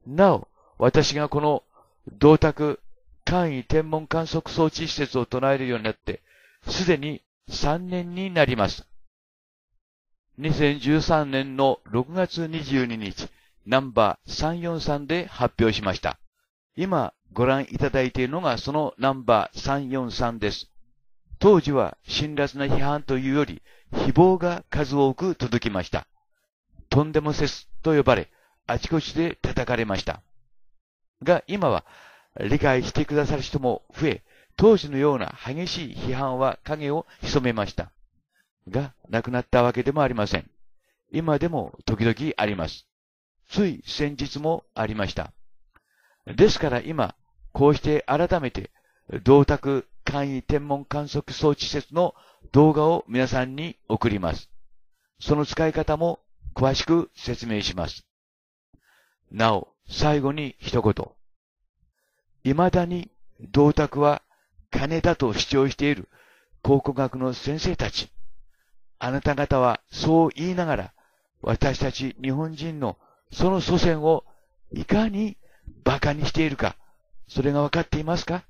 なお、私がこの銅鐸簡易天文観測装置施設を唱えるようになって、すでに3年になります。2013年の6月22日、ナンバー343で発表しました。今ご覧いただいているのがそのナンバー343です。当時は辛辣な批判というより、誹謗が数多く届きました。とんでもせすと呼ばれ、あちこちで叩かれました。が、今は理解してくださる人も増え、当時のような激しい批判は影を潜めました。が、なくなったわけでもありません。今でも時々あります。つい先日もありました。ですから今、こうして改めて、銅鐸簡易天文観測装置施設の動画を皆さんに送ります。その使い方も詳しく説明します。なお、最後に一言。未だに銅鐸は金だと主張している考古学の先生たち。あなた方はそう言いながら、私たち日本人のその祖先をいかに馬鹿にしているか、それが分かっていますか？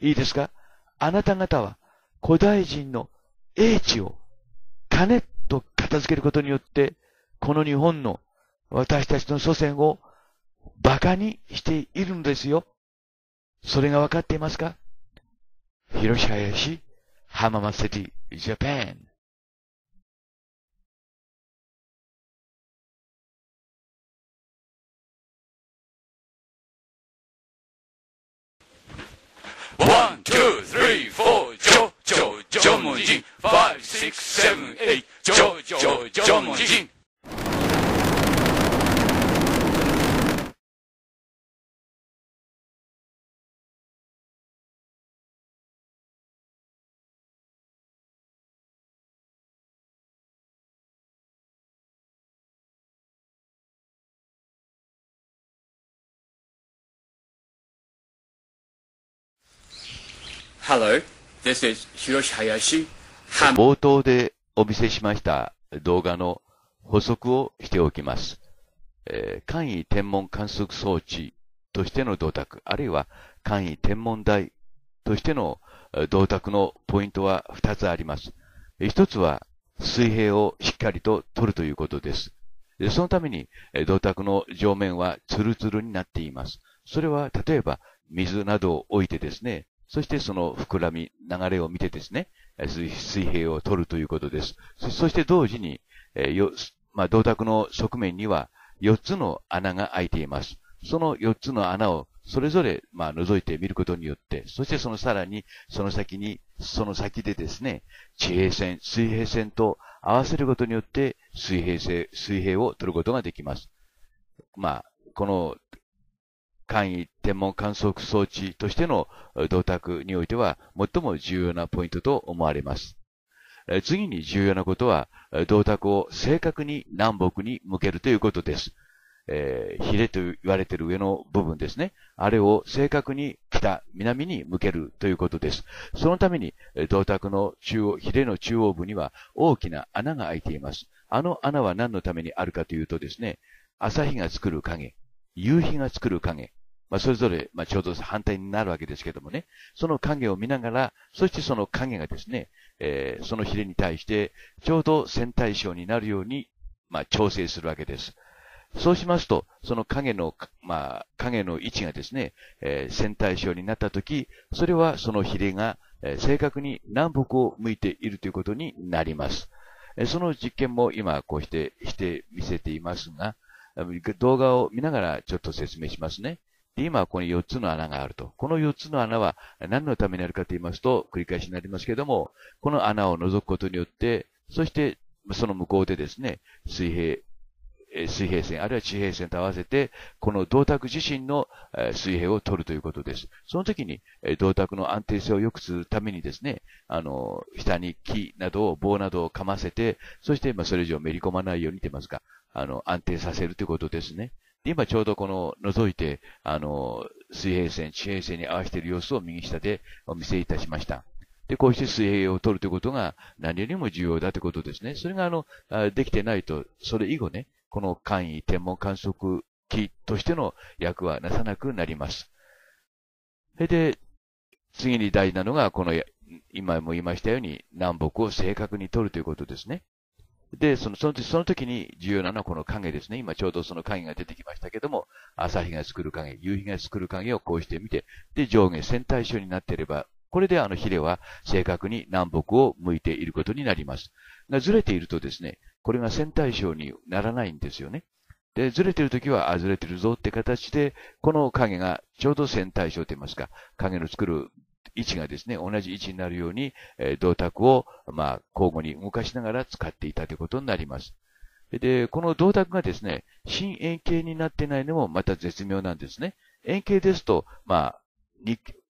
いいですか？あなた方は古代人の英知を金と片付けることによって、この日本の私たちの祖先を馬鹿にしているのですよ。それがわかっていますか？広島市、浜松シティ、ジャパン。One, two, three, four, jo, jo, jo, jo, jo, jo, jo, jo, jo, jo, jo, Hello, this is 広林冒頭でお見せしました動画の補足をしておきます。えー、簡易天文観測装置としての銅鐸、あるいは簡易天文台としての銅鐸のポイントは2つあります。1つは水平をしっかりと取るということです。そのために銅鐸の上面はツルツルになっています。それは例えば水などを置いてですね、そしてその膨らみ、流れを見てですね、水平を取るということです。そして同時に、えー、よ、まあ、銅鐸の側面には4つの穴が開いています。その4つの穴をそれぞれ、まあ、覗いてみることによって、そしてそのさらに、その先に、その先でですね、地平線、水平線と合わせることによって、水平性、水平を取ることができます。まあ、この簡易天文観測装置としての銅鐸においては最も重要なポイントと思われます。次に重要なことは、銅鐸を正確に南北に向けるということです。えー、ヒレと言われている上の部分ですね。あれを正確に北、南に向けるということです。そのために、銅鐸の中央、ヒレの中央部には大きな穴が開いています。あの穴は何のためにあるかというとですね、朝日が作る影、夕日が作る影、まあ、それぞれ、まあ、ちょうど反対になるわけですけどもね、その影を見ながら、そしてその影がですね、えー、そのヒレに対して、ちょうど線対称になるように、まあ、調整するわけです。そうしますと、その影の、まあ、影の位置がですね、えー、線対称になったとき、それはそのヒレが、えー、正確に南北を向いているということになります。えー、その実験も今こうしてして見せていますが、動画を見ながらちょっと説明しますね。で、今はここに4つの穴があると。この4つの穴は何のためにあるかと言いますと、繰り返しになりますけども、この穴を覗くことによって、そしてその向こうでですね、水平、水平線、あるいは地平線と合わせて、この銅鐸自身の水平を取るということです。その時に、銅鐸の安定性を良くするためにですね、あの、下に木などを、棒などをかませて、そして、まあ、それ以上めり込まないようにと言いますか、あの、安定させるということですね。今ちょうどこの覗いて、あの、水平線、地平線に合わせている様子を右下でお見せいたしました。で、こうして水平を取るということが何よりも重要だということですね。それがあの、できてないと、それ以後ね、この簡易天文観測機としての役はなさなくなります。それで、次に大事なのが、この、今も言いましたように、南北を正確に取るということですね。で、その、その時、その時に重要なのはこの影ですね。今ちょうどその影が出てきましたけども、朝日が作る影、夕日が作る影をこうしてみて、で、上下線対称になっていれば、これであのヒレは正確に南北を向いていることになります。がずれているとですね、これが線対称にならないんですよね。で、ずれてるときは、あ、ずれてるぞって形で、この影がちょうど線対称と言いますか、影の作る位置がですね、同じ位置になるように、えー、銅鐸を、まあ、交互に動かしながら使っていたということになります。で、この銅鐸がですね、新円形になってないのもまた絶妙なんですね。円形ですと、まあ、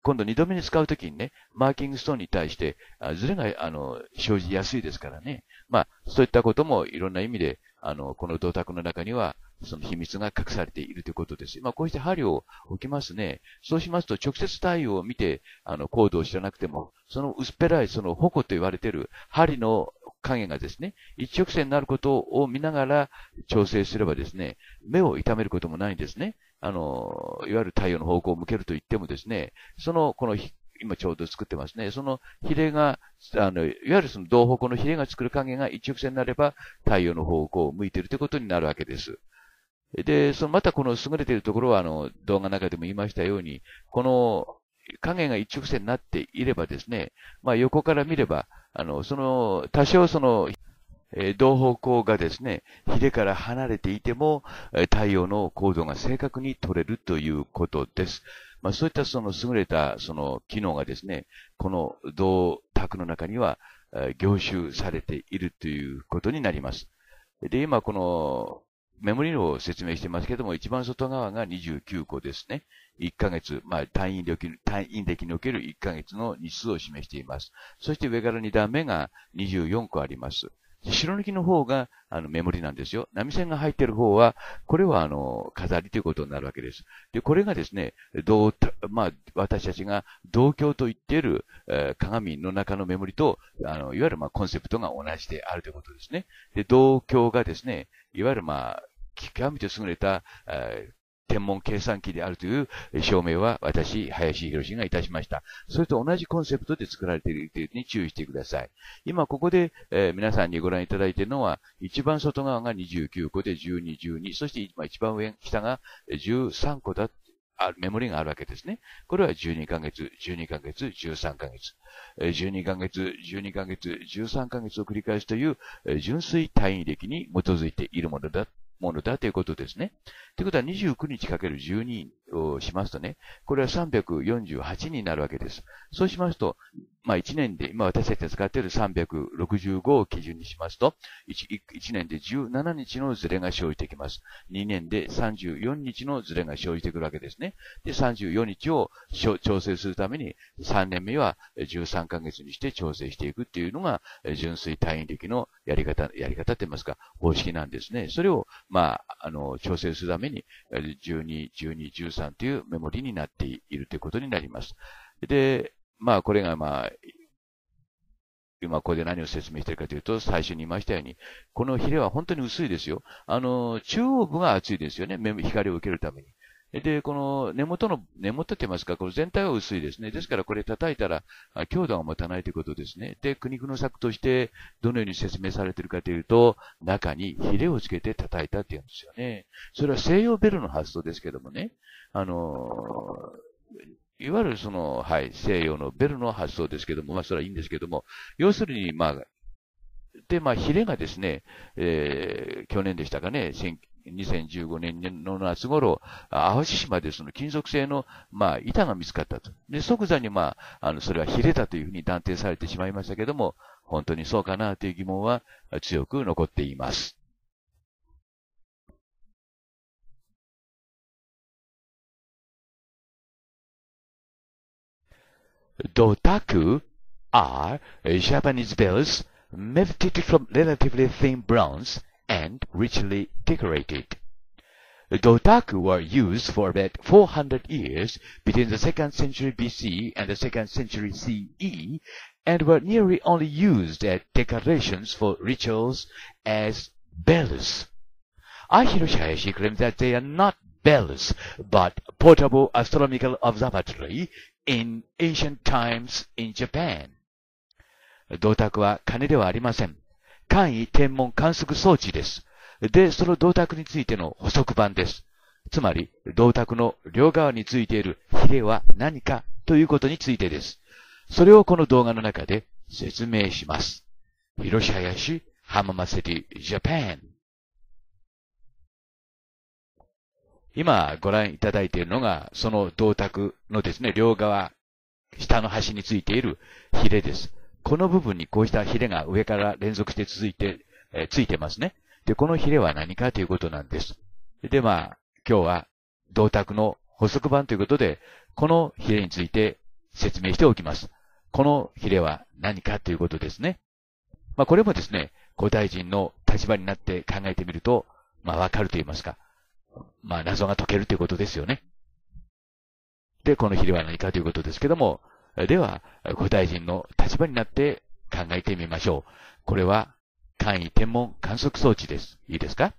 今度二度目に使うときにね、マーキングストーンに対して、あズレが、あの、生じやすいですからね。まあ、そういったこともいろんな意味で、あの、この銅鐸の中には、その秘密が隠されているということです。まあ、こうして針を置きますね。そうしますと、直接太陽を見て、あの、コードを知らなくても、その薄っぺらい、その矛と言われている針の影がですね、一直線になることを見ながら調整すればですね、目を痛めることもないんですね。あの、いわゆる太陽の方向を向けると言ってもですね、その、この今ちょうど作ってますね。そのヒレが、あの、いわゆるその同方向のヒレが作る影が一直線になれば、太陽の方向を向いているということになるわけです。で、そのまたこの優れているところは、あの、動画の中でも言いましたように、この影が一直線になっていればですね、まあ横から見れば、あの、その、多少その、えー、同方向がですね、ヒレから離れていても、太陽の高度が正確に取れるということです。まあ、そういったその優れたその機能がですね、この銅鐸の中には、凝集されているということになります。で、今このメモリを説明してますけども、一番外側が29個ですね。1ヶ月、まあ、単位歴、単位歴における1ヶ月の日数を示しています。そして上から2段目が24個あります。白抜きの方が、あの、メモリなんですよ。波線が入っている方は、これは、あの、飾りということになるわけです。で、これがですね、同、まあ、私たちが同鏡と言っている、えー、鏡の中のメモリと、あの、いわゆる、まあ、コンセプトが同じであるということですね。で、同鏡がですね、いわゆる、まあ、極めて優れた、え天文計算機であるという証明は私、林博士がいたしました。それと同じコンセプトで作られているというふうに注意してください。今ここで、えー、皆さんにご覧いただいているのは、一番外側が29個で12、12、そして一番上、下が13個だあメモリがあるわけですね。これは12ヶ月、12ヶ月、13ヶ月。12ヶ月、12ヶ月、13ヶ月を繰り返すという純粋単位歴に基づいているものだものだということですね。ということは29日かける12をしますとね、これは348になるわけです。そうしますと、まあ1年で、今私たちが使っている365を基準にしますと1、1年で17日のズレが生じてきます。2年で34日のズレが生じてくるわけですね。で、34日を調整するために、3年目は13ヶ月にして調整していくっていうのが、純粋単位的のやり方、やり方って言いますか、方式なんですね。それを、まあ、あの、調整するために、12、12、13というメモリになっているということになります。で、まあ、これがまあ、今ここで何を説明しているかというと、最初に言いましたように、このヒレは本当に薄いですよ。あの、中央部が厚いですよね。光を受けるために。で、この根元の、根元って言いますか、この全体は薄いですね。ですからこれ叩いたら、強度が持たないということですね。で、苦肉の策として、どのように説明されているかというと、中にヒレをつけて叩いたって言うんですよね。それは西洋ベルの発想ですけどもね。あの、いわゆるその、はい、西洋のベルの発想ですけども、まあそれはいいんですけども、要するに、まあ、で、まあ、ヒレがですね、えー、去年でしたかね、2015年の夏頃、淡路島でその金属製の、まあ、板が見つかったと。で、即座にまあ、あの、それはヒレだというふうに断定されてしまいましたけども、本当にそうかなという疑問は強く残っています。Dotaku are Japanese bells made from relatively thin bronze and richly decorated. Dotaku were used for about 400 years between the 2nd century BC and the 2nd century CE and were nearly only used as decorations for rituals as bells. I, Hiroshi Hayashi, claim that they are not bells, but portable astronomical observatory in ancient times in Japan. 銅鐸は金ではありません。 簡易天文観測装置です。で、その銅鐸についての補足版です。つまり、銅鐸の両側についているヒレは何かということについてです。それをこの動画の中で説明します。広島市浜松市ジャパン。今ご覧いただいているのが、その銅鐸のですね、両側、下の端についているヒレです。この部分にこうしたヒレが上から連続して続いて、えー、ついてますね。で、このヒレは何かということなんです。で、まあ、今日は銅鐸の補足版ということで、このヒレについて説明しておきます。このヒレは何かということですね。まあ、これもですね、古代人の立場になって考えてみると、まあ、わかると言いますか。まあ、謎が解けるということですよね。で、このヒレは何かということですけども、では、古代人の立場になって考えてみましょう。これは、簡易天文観測装置です。いいですか？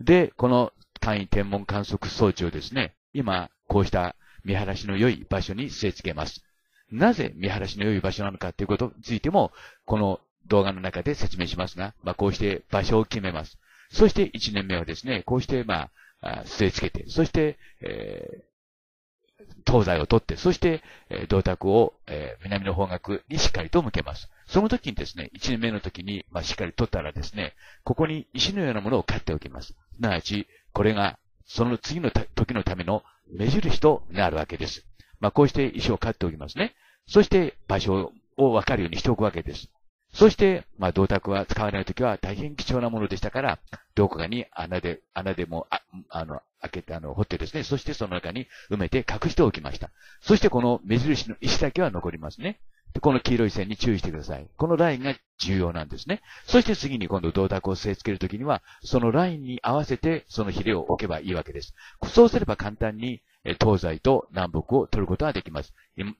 で、この簡易天文観測装置をですね、今、こうした見晴らしの良い場所に据え付けます。なぜ見晴らしの良い場所なのかということについても、この動画の中で説明しますが、まあ、こうして場所を決めます。そして1年目はですね、こうして、まあ、据え付けて、そして、え、東西を取って、そして、えー、銅鐸を、え、南の方角にしっかりと向けます。その時にですね、1年目の時に、まあ、しっかり取ったらですね、ここに石のようなものを買っておきます。すなわち、これが、その次の時のための目印となるわけです。まあ、こうして石を買っておきますね。そして場所をわかるようにしておくわけです。そして、まあ、銅鐸は使わないときは大変貴重なものでしたから、どこかに穴で、穴でも、あ、あの、開けて、あの、掘ってですね、そしてその中に埋めて隠しておきました。そしてこの目印の石だけは残りますね。この黄色い線に注意してください。このラインが重要なんですね。そして次に今度銅鐸を据え付けるときには、そのラインに合わせてそのヒレを置けばいいわけです。そうすれば簡単に東西と南北を取ることができます。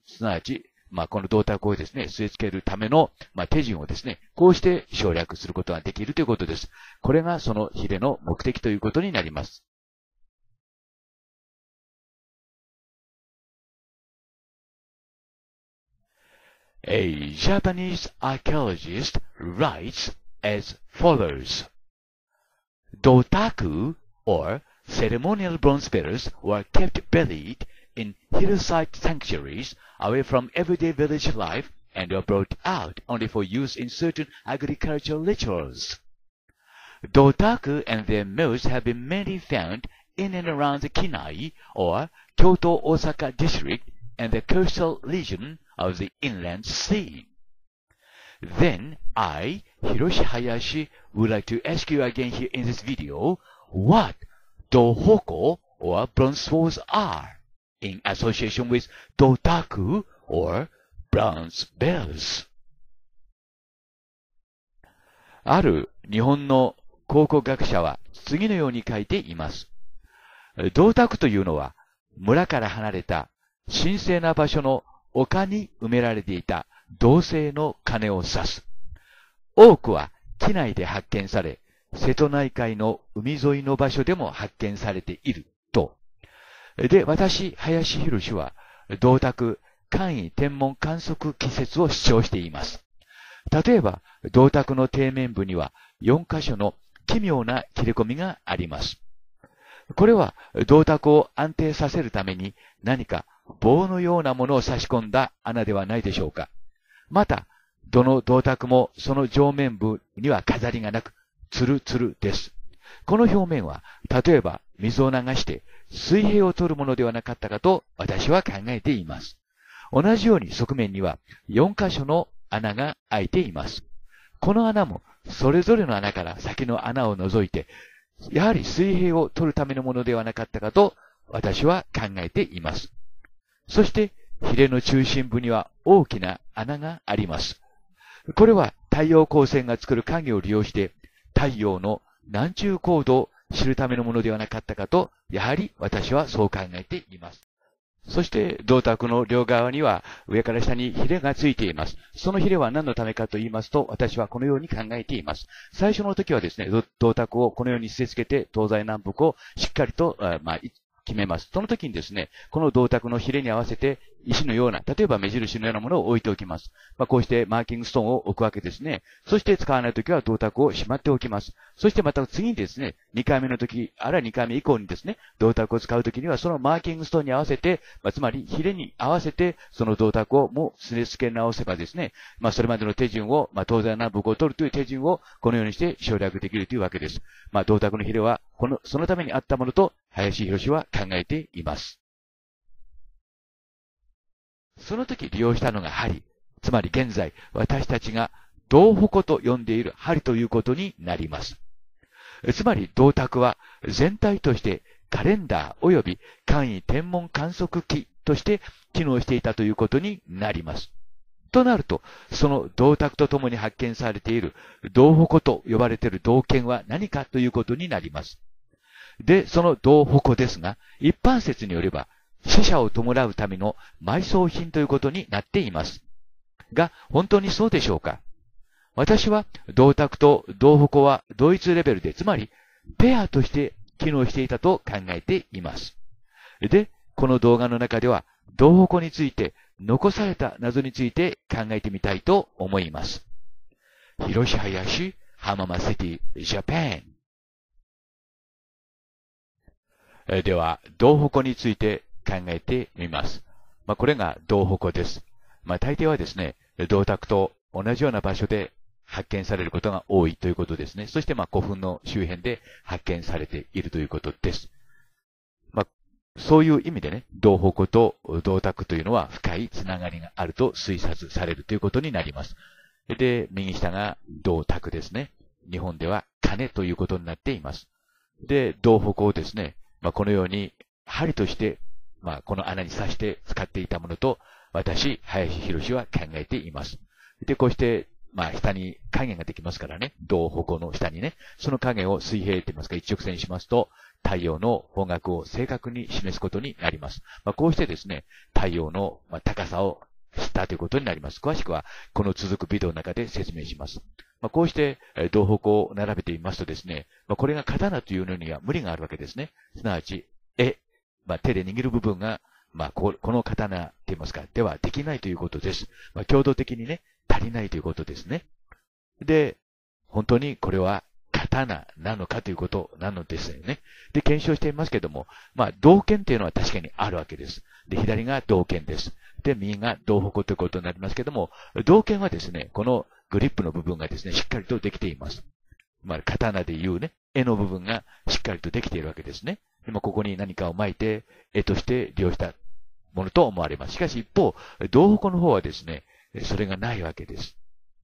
すなわち、まあ、この銅鐸をですね、据え付けるための、まあ、手順をですね、こうして省略することができるということです。これがそのヒレの目的ということになります。A Japanese archaeologist writes as follows. Dotaku, or ceremonial bronze bearers, were kept buried in hillside sanctuaries away from everyday village life and were brought out only for use in certain agricultural rituals. Dotaku and their mills have been mainly found in and around the Kinai or Kyoto-Osaka district and the coastal region of the inland sea. Then I, Hiroshi Hayashi, would like to ask you again here in this video what Dohoko or bronze swords are in association with Dotaku or bronze bells. ある日本の考古学者は次のように書いています。銅鐸というのは村から離れた神聖な場所の丘に埋められていた銅製の鐘を指す。多くは機内で発見され、瀬戸内海の海沿いの場所でも発見されている。で、私、林博士は、銅鐸、簡易天文観測季節を主張しています。例えば、銅鐸の底面部には4箇所の奇妙な切れ込みがあります。これは銅鐸を安定させるために何か棒のようなものを差し込んだ穴ではないでしょうか。また、どの銅鐸もその上面部には飾りがなく、ツルツルです。この表面は、例えば水を流して水平を取るものではなかったかと私は考えています。同じように側面には4箇所の穴が開いています。この穴もそれぞれの穴から先の穴を除いて、やはり水平を取るためのものではなかったかと私は考えています。そして、ヒレの中心部には大きな穴があります。これは太陽光線が作る影を利用して太陽の南中高度を知るためのものではなかったかと、やはり私はそう考えています。そして、銅鐸の両側には上から下にヒレがついています。そのヒレは何のためかと言いますと、私はこのように考えています。最初の時はですね、銅鐸をこのように据え付けて、東西南北をしっかりと、まあ、決めます。その時にですね、この銅鐸のヒレに合わせて石のような、例えば目印のようなものを置いておきます。まあ、こうしてマーキングストーンを置くわけですね。そして使わないときは銅鐸をしまっておきます。そしてまた次にですね、2回目の時、あるいは2回目以降にですね、銅鐸を使うときにはそのマーキングストーンに合わせて、まあ、つまりヒレに合わせて、その銅鐸をもうすれ付け直せばですね、まあ、それまでの手順を、まあ、東西南北を取るという手順をこのようにして省略できるというわけです。まあ、銅鐸のヒレは、この、そのためにあったものと、林博士は考えています。その時利用したのが針。つまり現在、私たちが銅矛と呼んでいる針ということになります。つまり銅鐸は全体としてカレンダー及び簡易天文観測機として機能していたということになります。となると、その銅鐸とともに発見されている銅矛と呼ばれている銅剣は何かということになります。で、その銅矛ですが、一般説によれば、死者を弔うための埋葬品ということになっています。が、本当にそうでしょうか？私は、銅鐸と銅矛は同一レベルで、つまり、ペアとして機能していたと考えています。で、この動画の中では、銅矛について残された謎について考えてみたいと思います。広し林、浜松シティ、ジャパン。では、道矛について考えてみます。まあ、これが道矛です。まあ、大抵はですね、銅鐸と同じような場所で発見されることが多いということですね。そして、ま、古墳の周辺で発見されているということです。まあ、そういう意味でね、銅矛と銅鐸というのは深いつながりがあると推察されるということになります。で、右下が銅鐸ですね。日本では金ということになっています。で、銅矛をですね、まあ、このように針として、まあ、この穴に刺して使っていたものと、私、林博士は考えています。で、こうして、まあ、下に影ができますからね、銅矛の下にね、その影を水平と言いますか、一直線にしますと、太陽の方角を正確に示すことになります。まあ、こうしてですね、太陽の高さを知ったということになります。詳しくは、この続くビデオの中で説明します。まあ、こうして、え銅矛を並べてみますとですね、まあ、これが刀というのには無理があるわけですね。すなわち、絵、まあ、手で握る部分が、まあ、この刀って言いますか、ではできないということです。まあ、共同的にね、足りないということですね。で、本当にこれは刀なのかということなのですよね。で、検証していますけども、まあ、銅剣っていうのは確かにあるわけです。で、左が銅剣です。で、右が銅矛ということになりますけども、銅剣はですね、このグリップの部分がですね、しっかりとできています。まあ、刀でいうね、絵の部分がしっかりとできているわけですね。今ここに何かを巻いて、絵として利用したものと思われます。しかし一方、銅矛の方はですね、それがないわけです。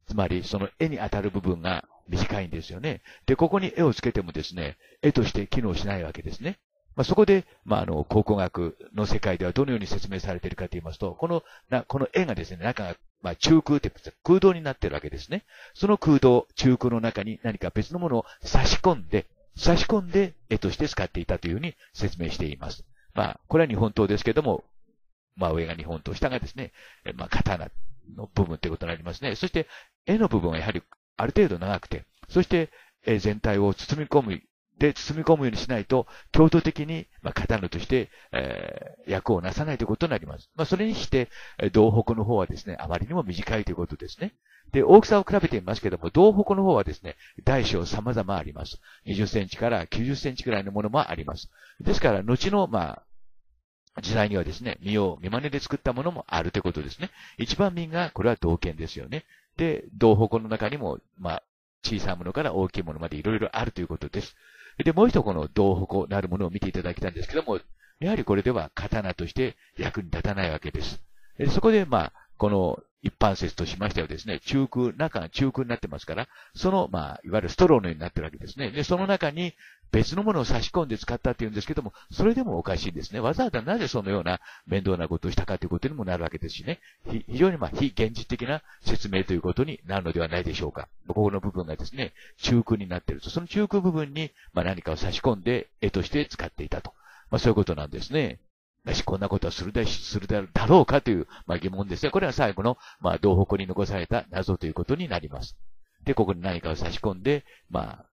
つまり、その絵に当たる部分が短いんですよね。で、ここに絵をつけてもですね、絵として機能しないわけですね。まあ、そこで、まあ、あの、考古学の世界ではどのように説明されているかと言いますと、この、な、この絵がですね、中が、まあ、中空って空洞になっているわけですね。その空洞、中空の中に何か別のものを差し込んで、差し込んで絵として使っていたというふうに説明しています。まあ、これは日本刀ですけども、まあ、上が日本刀、下がですね、まあ、刀の部分ということになりますね。そして、絵の部分はやはりある程度長くて、そして、全体を包み込む、で、包み込むようにしないと、強度的に、まあ、刀として、えー、役をなさないということになります。まあ、それにして、銅北の方はですね、あまりにも短いということですね。で、大きさを比べてみますけども、銅北の方はですね、大小様々あります。20センチから90センチくらいのものもあります。ですから、後の、まあ、時代にはですね、見よう、見真似で作ったものもあるということですね。一番民が、これは銅剣ですよね。で、銅矛の中にも、まあ、小さいものから大きいものまでいろいろあるということです。で、もう一個の銅矛なるものを見ていただきたいんですけども、やはりこれでは刀として役に立たないわけです。そこで、まあ、この一般説としましてはですね、中空、中が中空になってますから、その、まあ、いわゆるストローのようになってるわけですね。で、その中に別のものを差し込んで使ったっていうんですけども、それでもおかしいんですね。わざわざなぜそのような面倒なことをしたかということにもなるわけですしね。非常にまあ、非現実的な説明ということになるのではないでしょうか。ここの部分がですね、中空になっていると。その中空部分に、まあ何かを差し込んで絵として使っていたと。まあそういうことなんですね。だし、こんなことはするだし、するだろうかという、まあ、疑問ですね。これは最後の、まあ、同北に残された謎ということになります。で、ここに何かを差し込んで、まあ、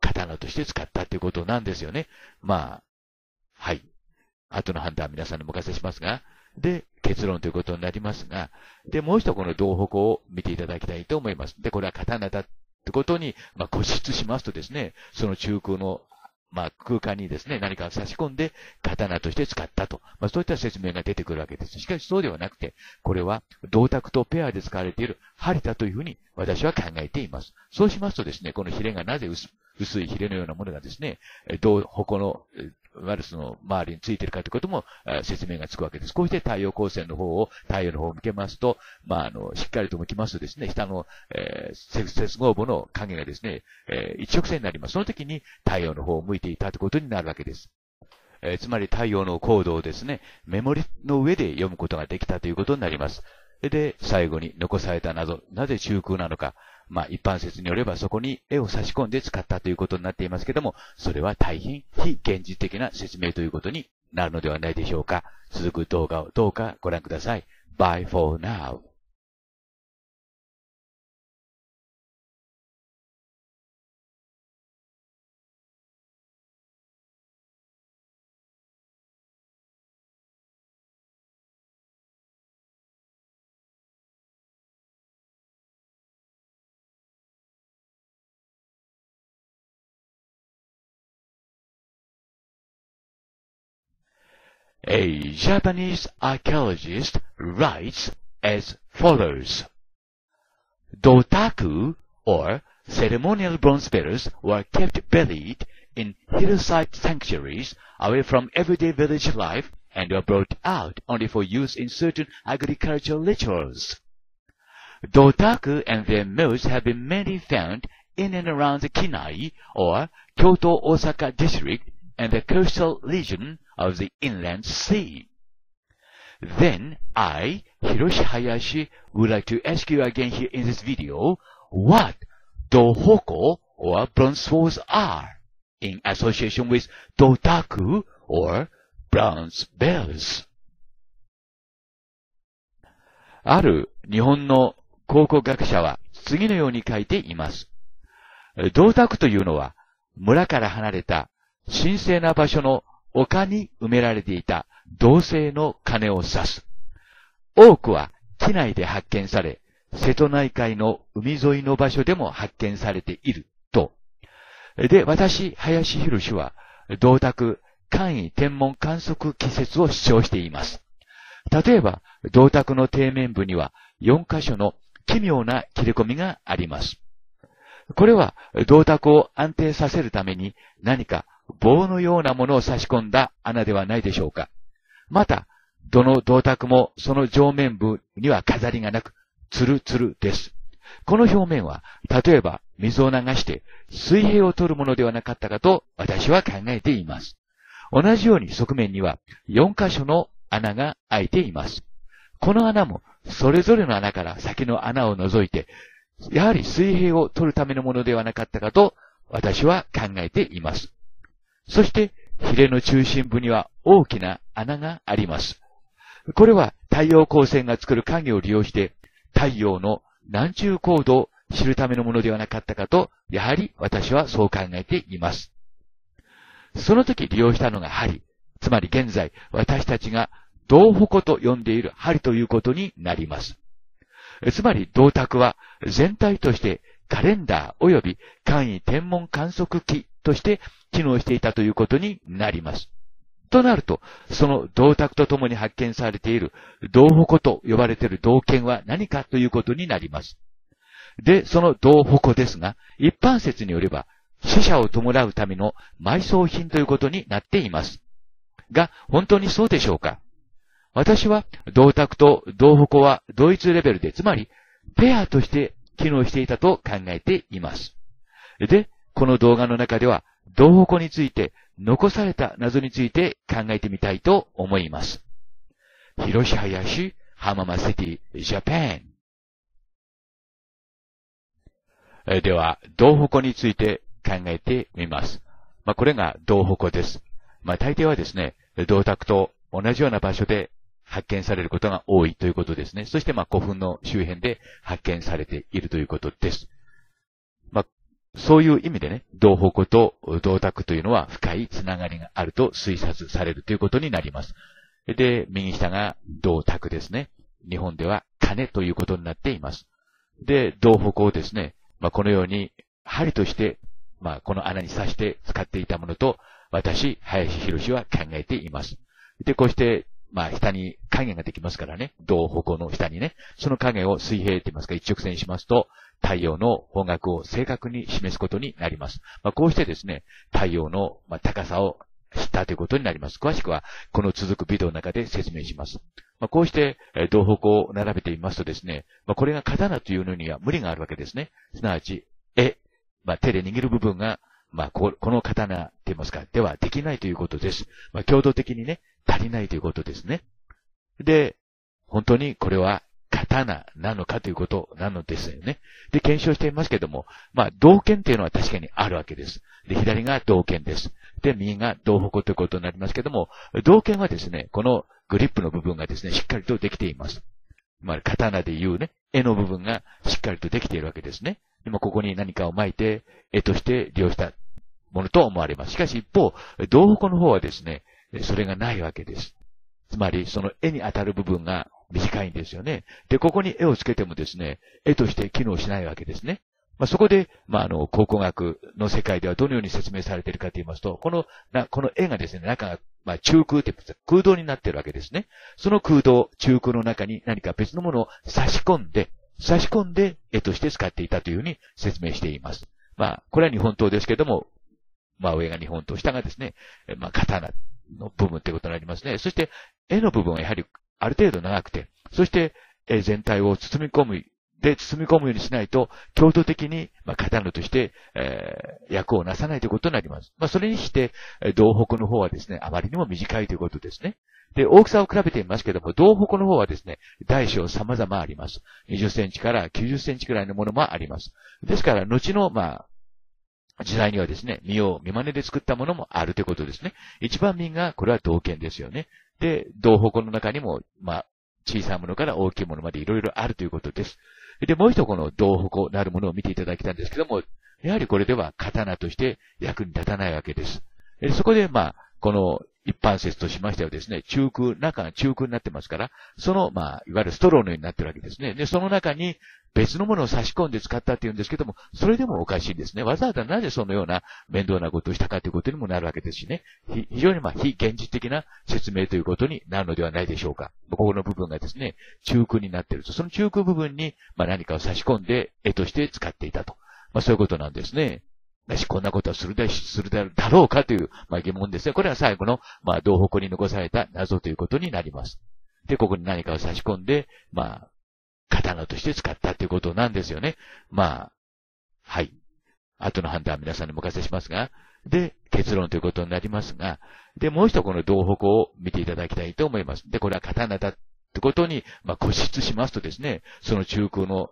刀として使ったということなんですよね。まあ、はい。後の判断は皆さんにお任せしますが、で、結論ということになりますが、で、もう一度この同北を見ていただきたいと思います。で、これは刀だってことに、まあ、固執しますとですね、その中空のまあ、空間にですね、何かを差し込んで、刀として使ったと。まあ、そういった説明が出てくるわけです。しかしそうではなくて、これは、銅鐸とペアで使われている針だというふうに私は考えています。そうしますとですね、このヒレがなぜ薄薄いヒレのようなものがですね、銅、矛のいわゆるその周りについているかということも説明がつくわけです。こうして太陽光線の方を、太陽の方を向けますと、まあ、あの、しっかりと向きますとですね、下の、えー、接合部の影がですね、えー、一直線になります。その時に太陽の方を向いていたということになるわけです。えー、つまり太陽のコ度をですね、メモリの上で読むことができたということになります。で、最後に残された謎、なぜ中空なのか、まあ一般説によればそこに絵を差し込んで使ったということになっていますけども、それは大変非現実的な説明ということになるのではないでしょうか。続く動画をどうかご覧ください。Bye for now. A Japanese archaeologist writes as follows. Dotaku, or ceremonial bronze bearers, were kept buried in hillside sanctuaries away from everyday village life and were brought out only for use in certain agricultural rituals. Dotaku and their modes have been mainly found in and around the Kinai, or Kyoto Osaka district, and the coastal region of the inland sea. Then I, Hiroshi Hayashi, would like to ask you again here in this video what Dohoko or bronze swords are in association with Dotaku or bronze bells. ある日本の考古学者は次のように書いています。銅鐸というのは村から離れた神聖な場所の丘に埋められていた銅製の鐘を指す。多くは機内で発見され、瀬戸内海の海沿いの場所でも発見されていると。で、私、林博士は、銅鐸、簡易天文観測季節を主張しています。例えば、銅鐸の底面部には4箇所の奇妙な切れ込みがあります。これは銅鐸を安定させるために何か棒のようなものを差し込んだ穴ではないでしょうか。また、どの銅鐸もその上面部には飾りがなく、ツルツルです。この表面は、例えば水を流して水平を取るものではなかったかと私は考えています。同じように側面には4箇所の穴が開いています。この穴もそれぞれの穴から先の穴を除いて、やはり水平を取るためのものではなかったかと私は考えています。そして、ヒレの中心部には大きな穴があります。これは太陽光線が作る影を利用して太陽の南中高度を知るためのものではなかったかと、やはり私はそう考えています。その時利用したのが針。つまり現在私たちが銅矛と呼んでいる針ということになります。つまり銅鐸は全体としてカレンダー及び簡易天文観測機として機能していたということになります。となると、その銅鐸とともに発見されている銅矛と呼ばれている銅剣は何かということになります。で、その銅矛ですが、一般説によれば、死者を弔うための埋葬品ということになっています。が、本当にそうでしょうか私は、銅鐸と銅矛は同一レベルで、つまり、ペアとして機能していたと考えています。で、この動画の中では、銅矛について、残された謎について考えてみたいと思います。広し林、浜松シティ、ジャパン。では、銅矛について考えてみます。まあ、これが銅矛です。まあ、大抵はですね、銅鐸と同じような場所で発見されることが多いということですね。そして、まあ、古墳の周辺で発見されているということです。そういう意味でね、銅矛と銅鐸というのは深いつながりがあると推察されるということになります。で、右下が銅鐸ですね。日本では金ということになっています。で、銅矛をですね、まあ、このように針として、まあ、この穴に刺して使っていたものと、私、林博は考えています。で、こうして、まあ、下に影ができますからね。銅矛の下にね。その影を水平って言いますか、一直線にしますと、太陽の方角を正確に示すことになります。まあ、こうしてですね、太陽の高さを知ったということになります。詳しくは、この続くビデオの中で説明します。まあ、こうして、え銅矛を並べてみますとですね、まあ、これが刀というのには無理があるわけですね。すなわち、え、まあ、手で握る部分が、まあ、この刀って言いますか、ではできないということです。まあ、共同的にね、足りないということですね。で、本当にこれは刀なのかということなのですよね。で、検証していますけども、まあ、銅剣っていうのは確かにあるわけです。で、左が銅剣です。で、右が銅矛ということになりますけども、銅剣はですね、このグリップの部分がですね、しっかりとできています。まあ、刀で言うね、絵の部分がしっかりとできているわけですね。今ここに何かを巻いて、絵として利用したものと思われます。しかし一方、銅矛の方はですね、それがないわけです。つまり、その絵に当たる部分が短いんですよね。で、ここに絵をつけてもですね、絵として機能しないわけですね。まあ、そこで、まあ、あの、考古学の世界ではどのように説明されているかと言いますと、この、な、この絵がですね、中がまあ、中空って空洞になっているわけですね。その空洞、中空の中に何か別のものを差し込んで、差し込んで絵として使っていたというふうに説明しています。まあ、これは日本刀ですけども、まあ上が日本刀、下がですね、まあ刀の部分ってことになりますね。そして絵の部分はやはりある程度長くて、そして全体を包み込むで、包み込むようにしないと、強度的に、まあ、刀として、えー、役をなさないということになります。まあ、それにして、道北の方はですね、あまりにも短いということですね。で、大きさを比べてみますけども、道北の方はですね、大小様々あります。20センチから90センチくらいのものもあります。ですから、後の、まあ、時代にはですね、見よう、見真似で作ったものもあるということですね。一番民が、これは道剣ですよね。で、道北の中にも、まあ、小さいものから大きいものまでいろいろあるということです。で、もう一個の道北なるものを見ていただきたんですけども、やはりこれでは刀として役に立たないわけです。そこで、まあ、この一般説としましてはですね、中空、中が中空になってますから、その、まあ、いわゆるストローのようになってるわけですね。で、その中に別のものを差し込んで使ったって言うんですけども、それでもおかしいんですね。わざわざなぜそのような面倒なことをしたかということにもなるわけですしね。非常にまあ、非現実的な説明ということになるのではないでしょうか。ここの部分がですね、中空になっていると。その中空部分に、まあ何かを差し込んで絵として使っていたと。まあそういうことなんですね。だし、こんなことはするだするだろうかという、まあ、疑問ですね。これは最後の、まあ、道北に残された謎ということになります。で、ここに何かを差し込んで、まあ、刀として使ったということなんですよね。まあ、はい。後の判断は皆さんにお任せしますが、で、結論ということになりますが、で、もう一度この道北を見ていただきたいと思います。で、これは刀だってことに、まあ、固執しますとですね、その中空の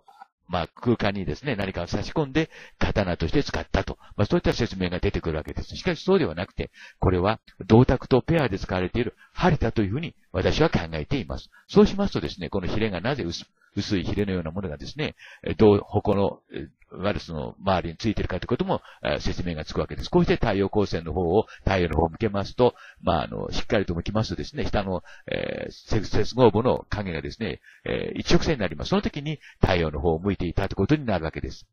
まあ、空間にですね、何かを差し込んで、刀として使ったと。まあ、そういった説明が出てくるわけです。しかしそうではなくて、これは、銅鐸とペアで使われている針だというふうに私は考えています。そうしますとですね、このヒレがなぜ薄薄いヒレのようなものがですね、どう、矛の、ワルスの周りについているかということも、説明がつくわけです。こうして太陽光線の方を、太陽の方を向けますと、まあ、あの、しっかりと向きますとですね、下の、えー、接合部の影がですね、えー、一直線になります。その時に太陽の方を向いていたということになるわけです。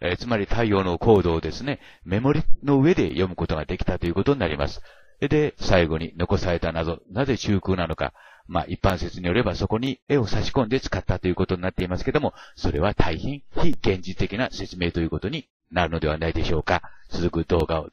えー、つまり太陽のコードをですね、メモリの上で読むことができたということになります。で、最後に残された謎、なぜ中空なのか。まあ、一般説によればそこに絵を差し込んで使ったということになっていますけども、それは大変非現実的な説明ということになるのではないでしょうか。続く動画を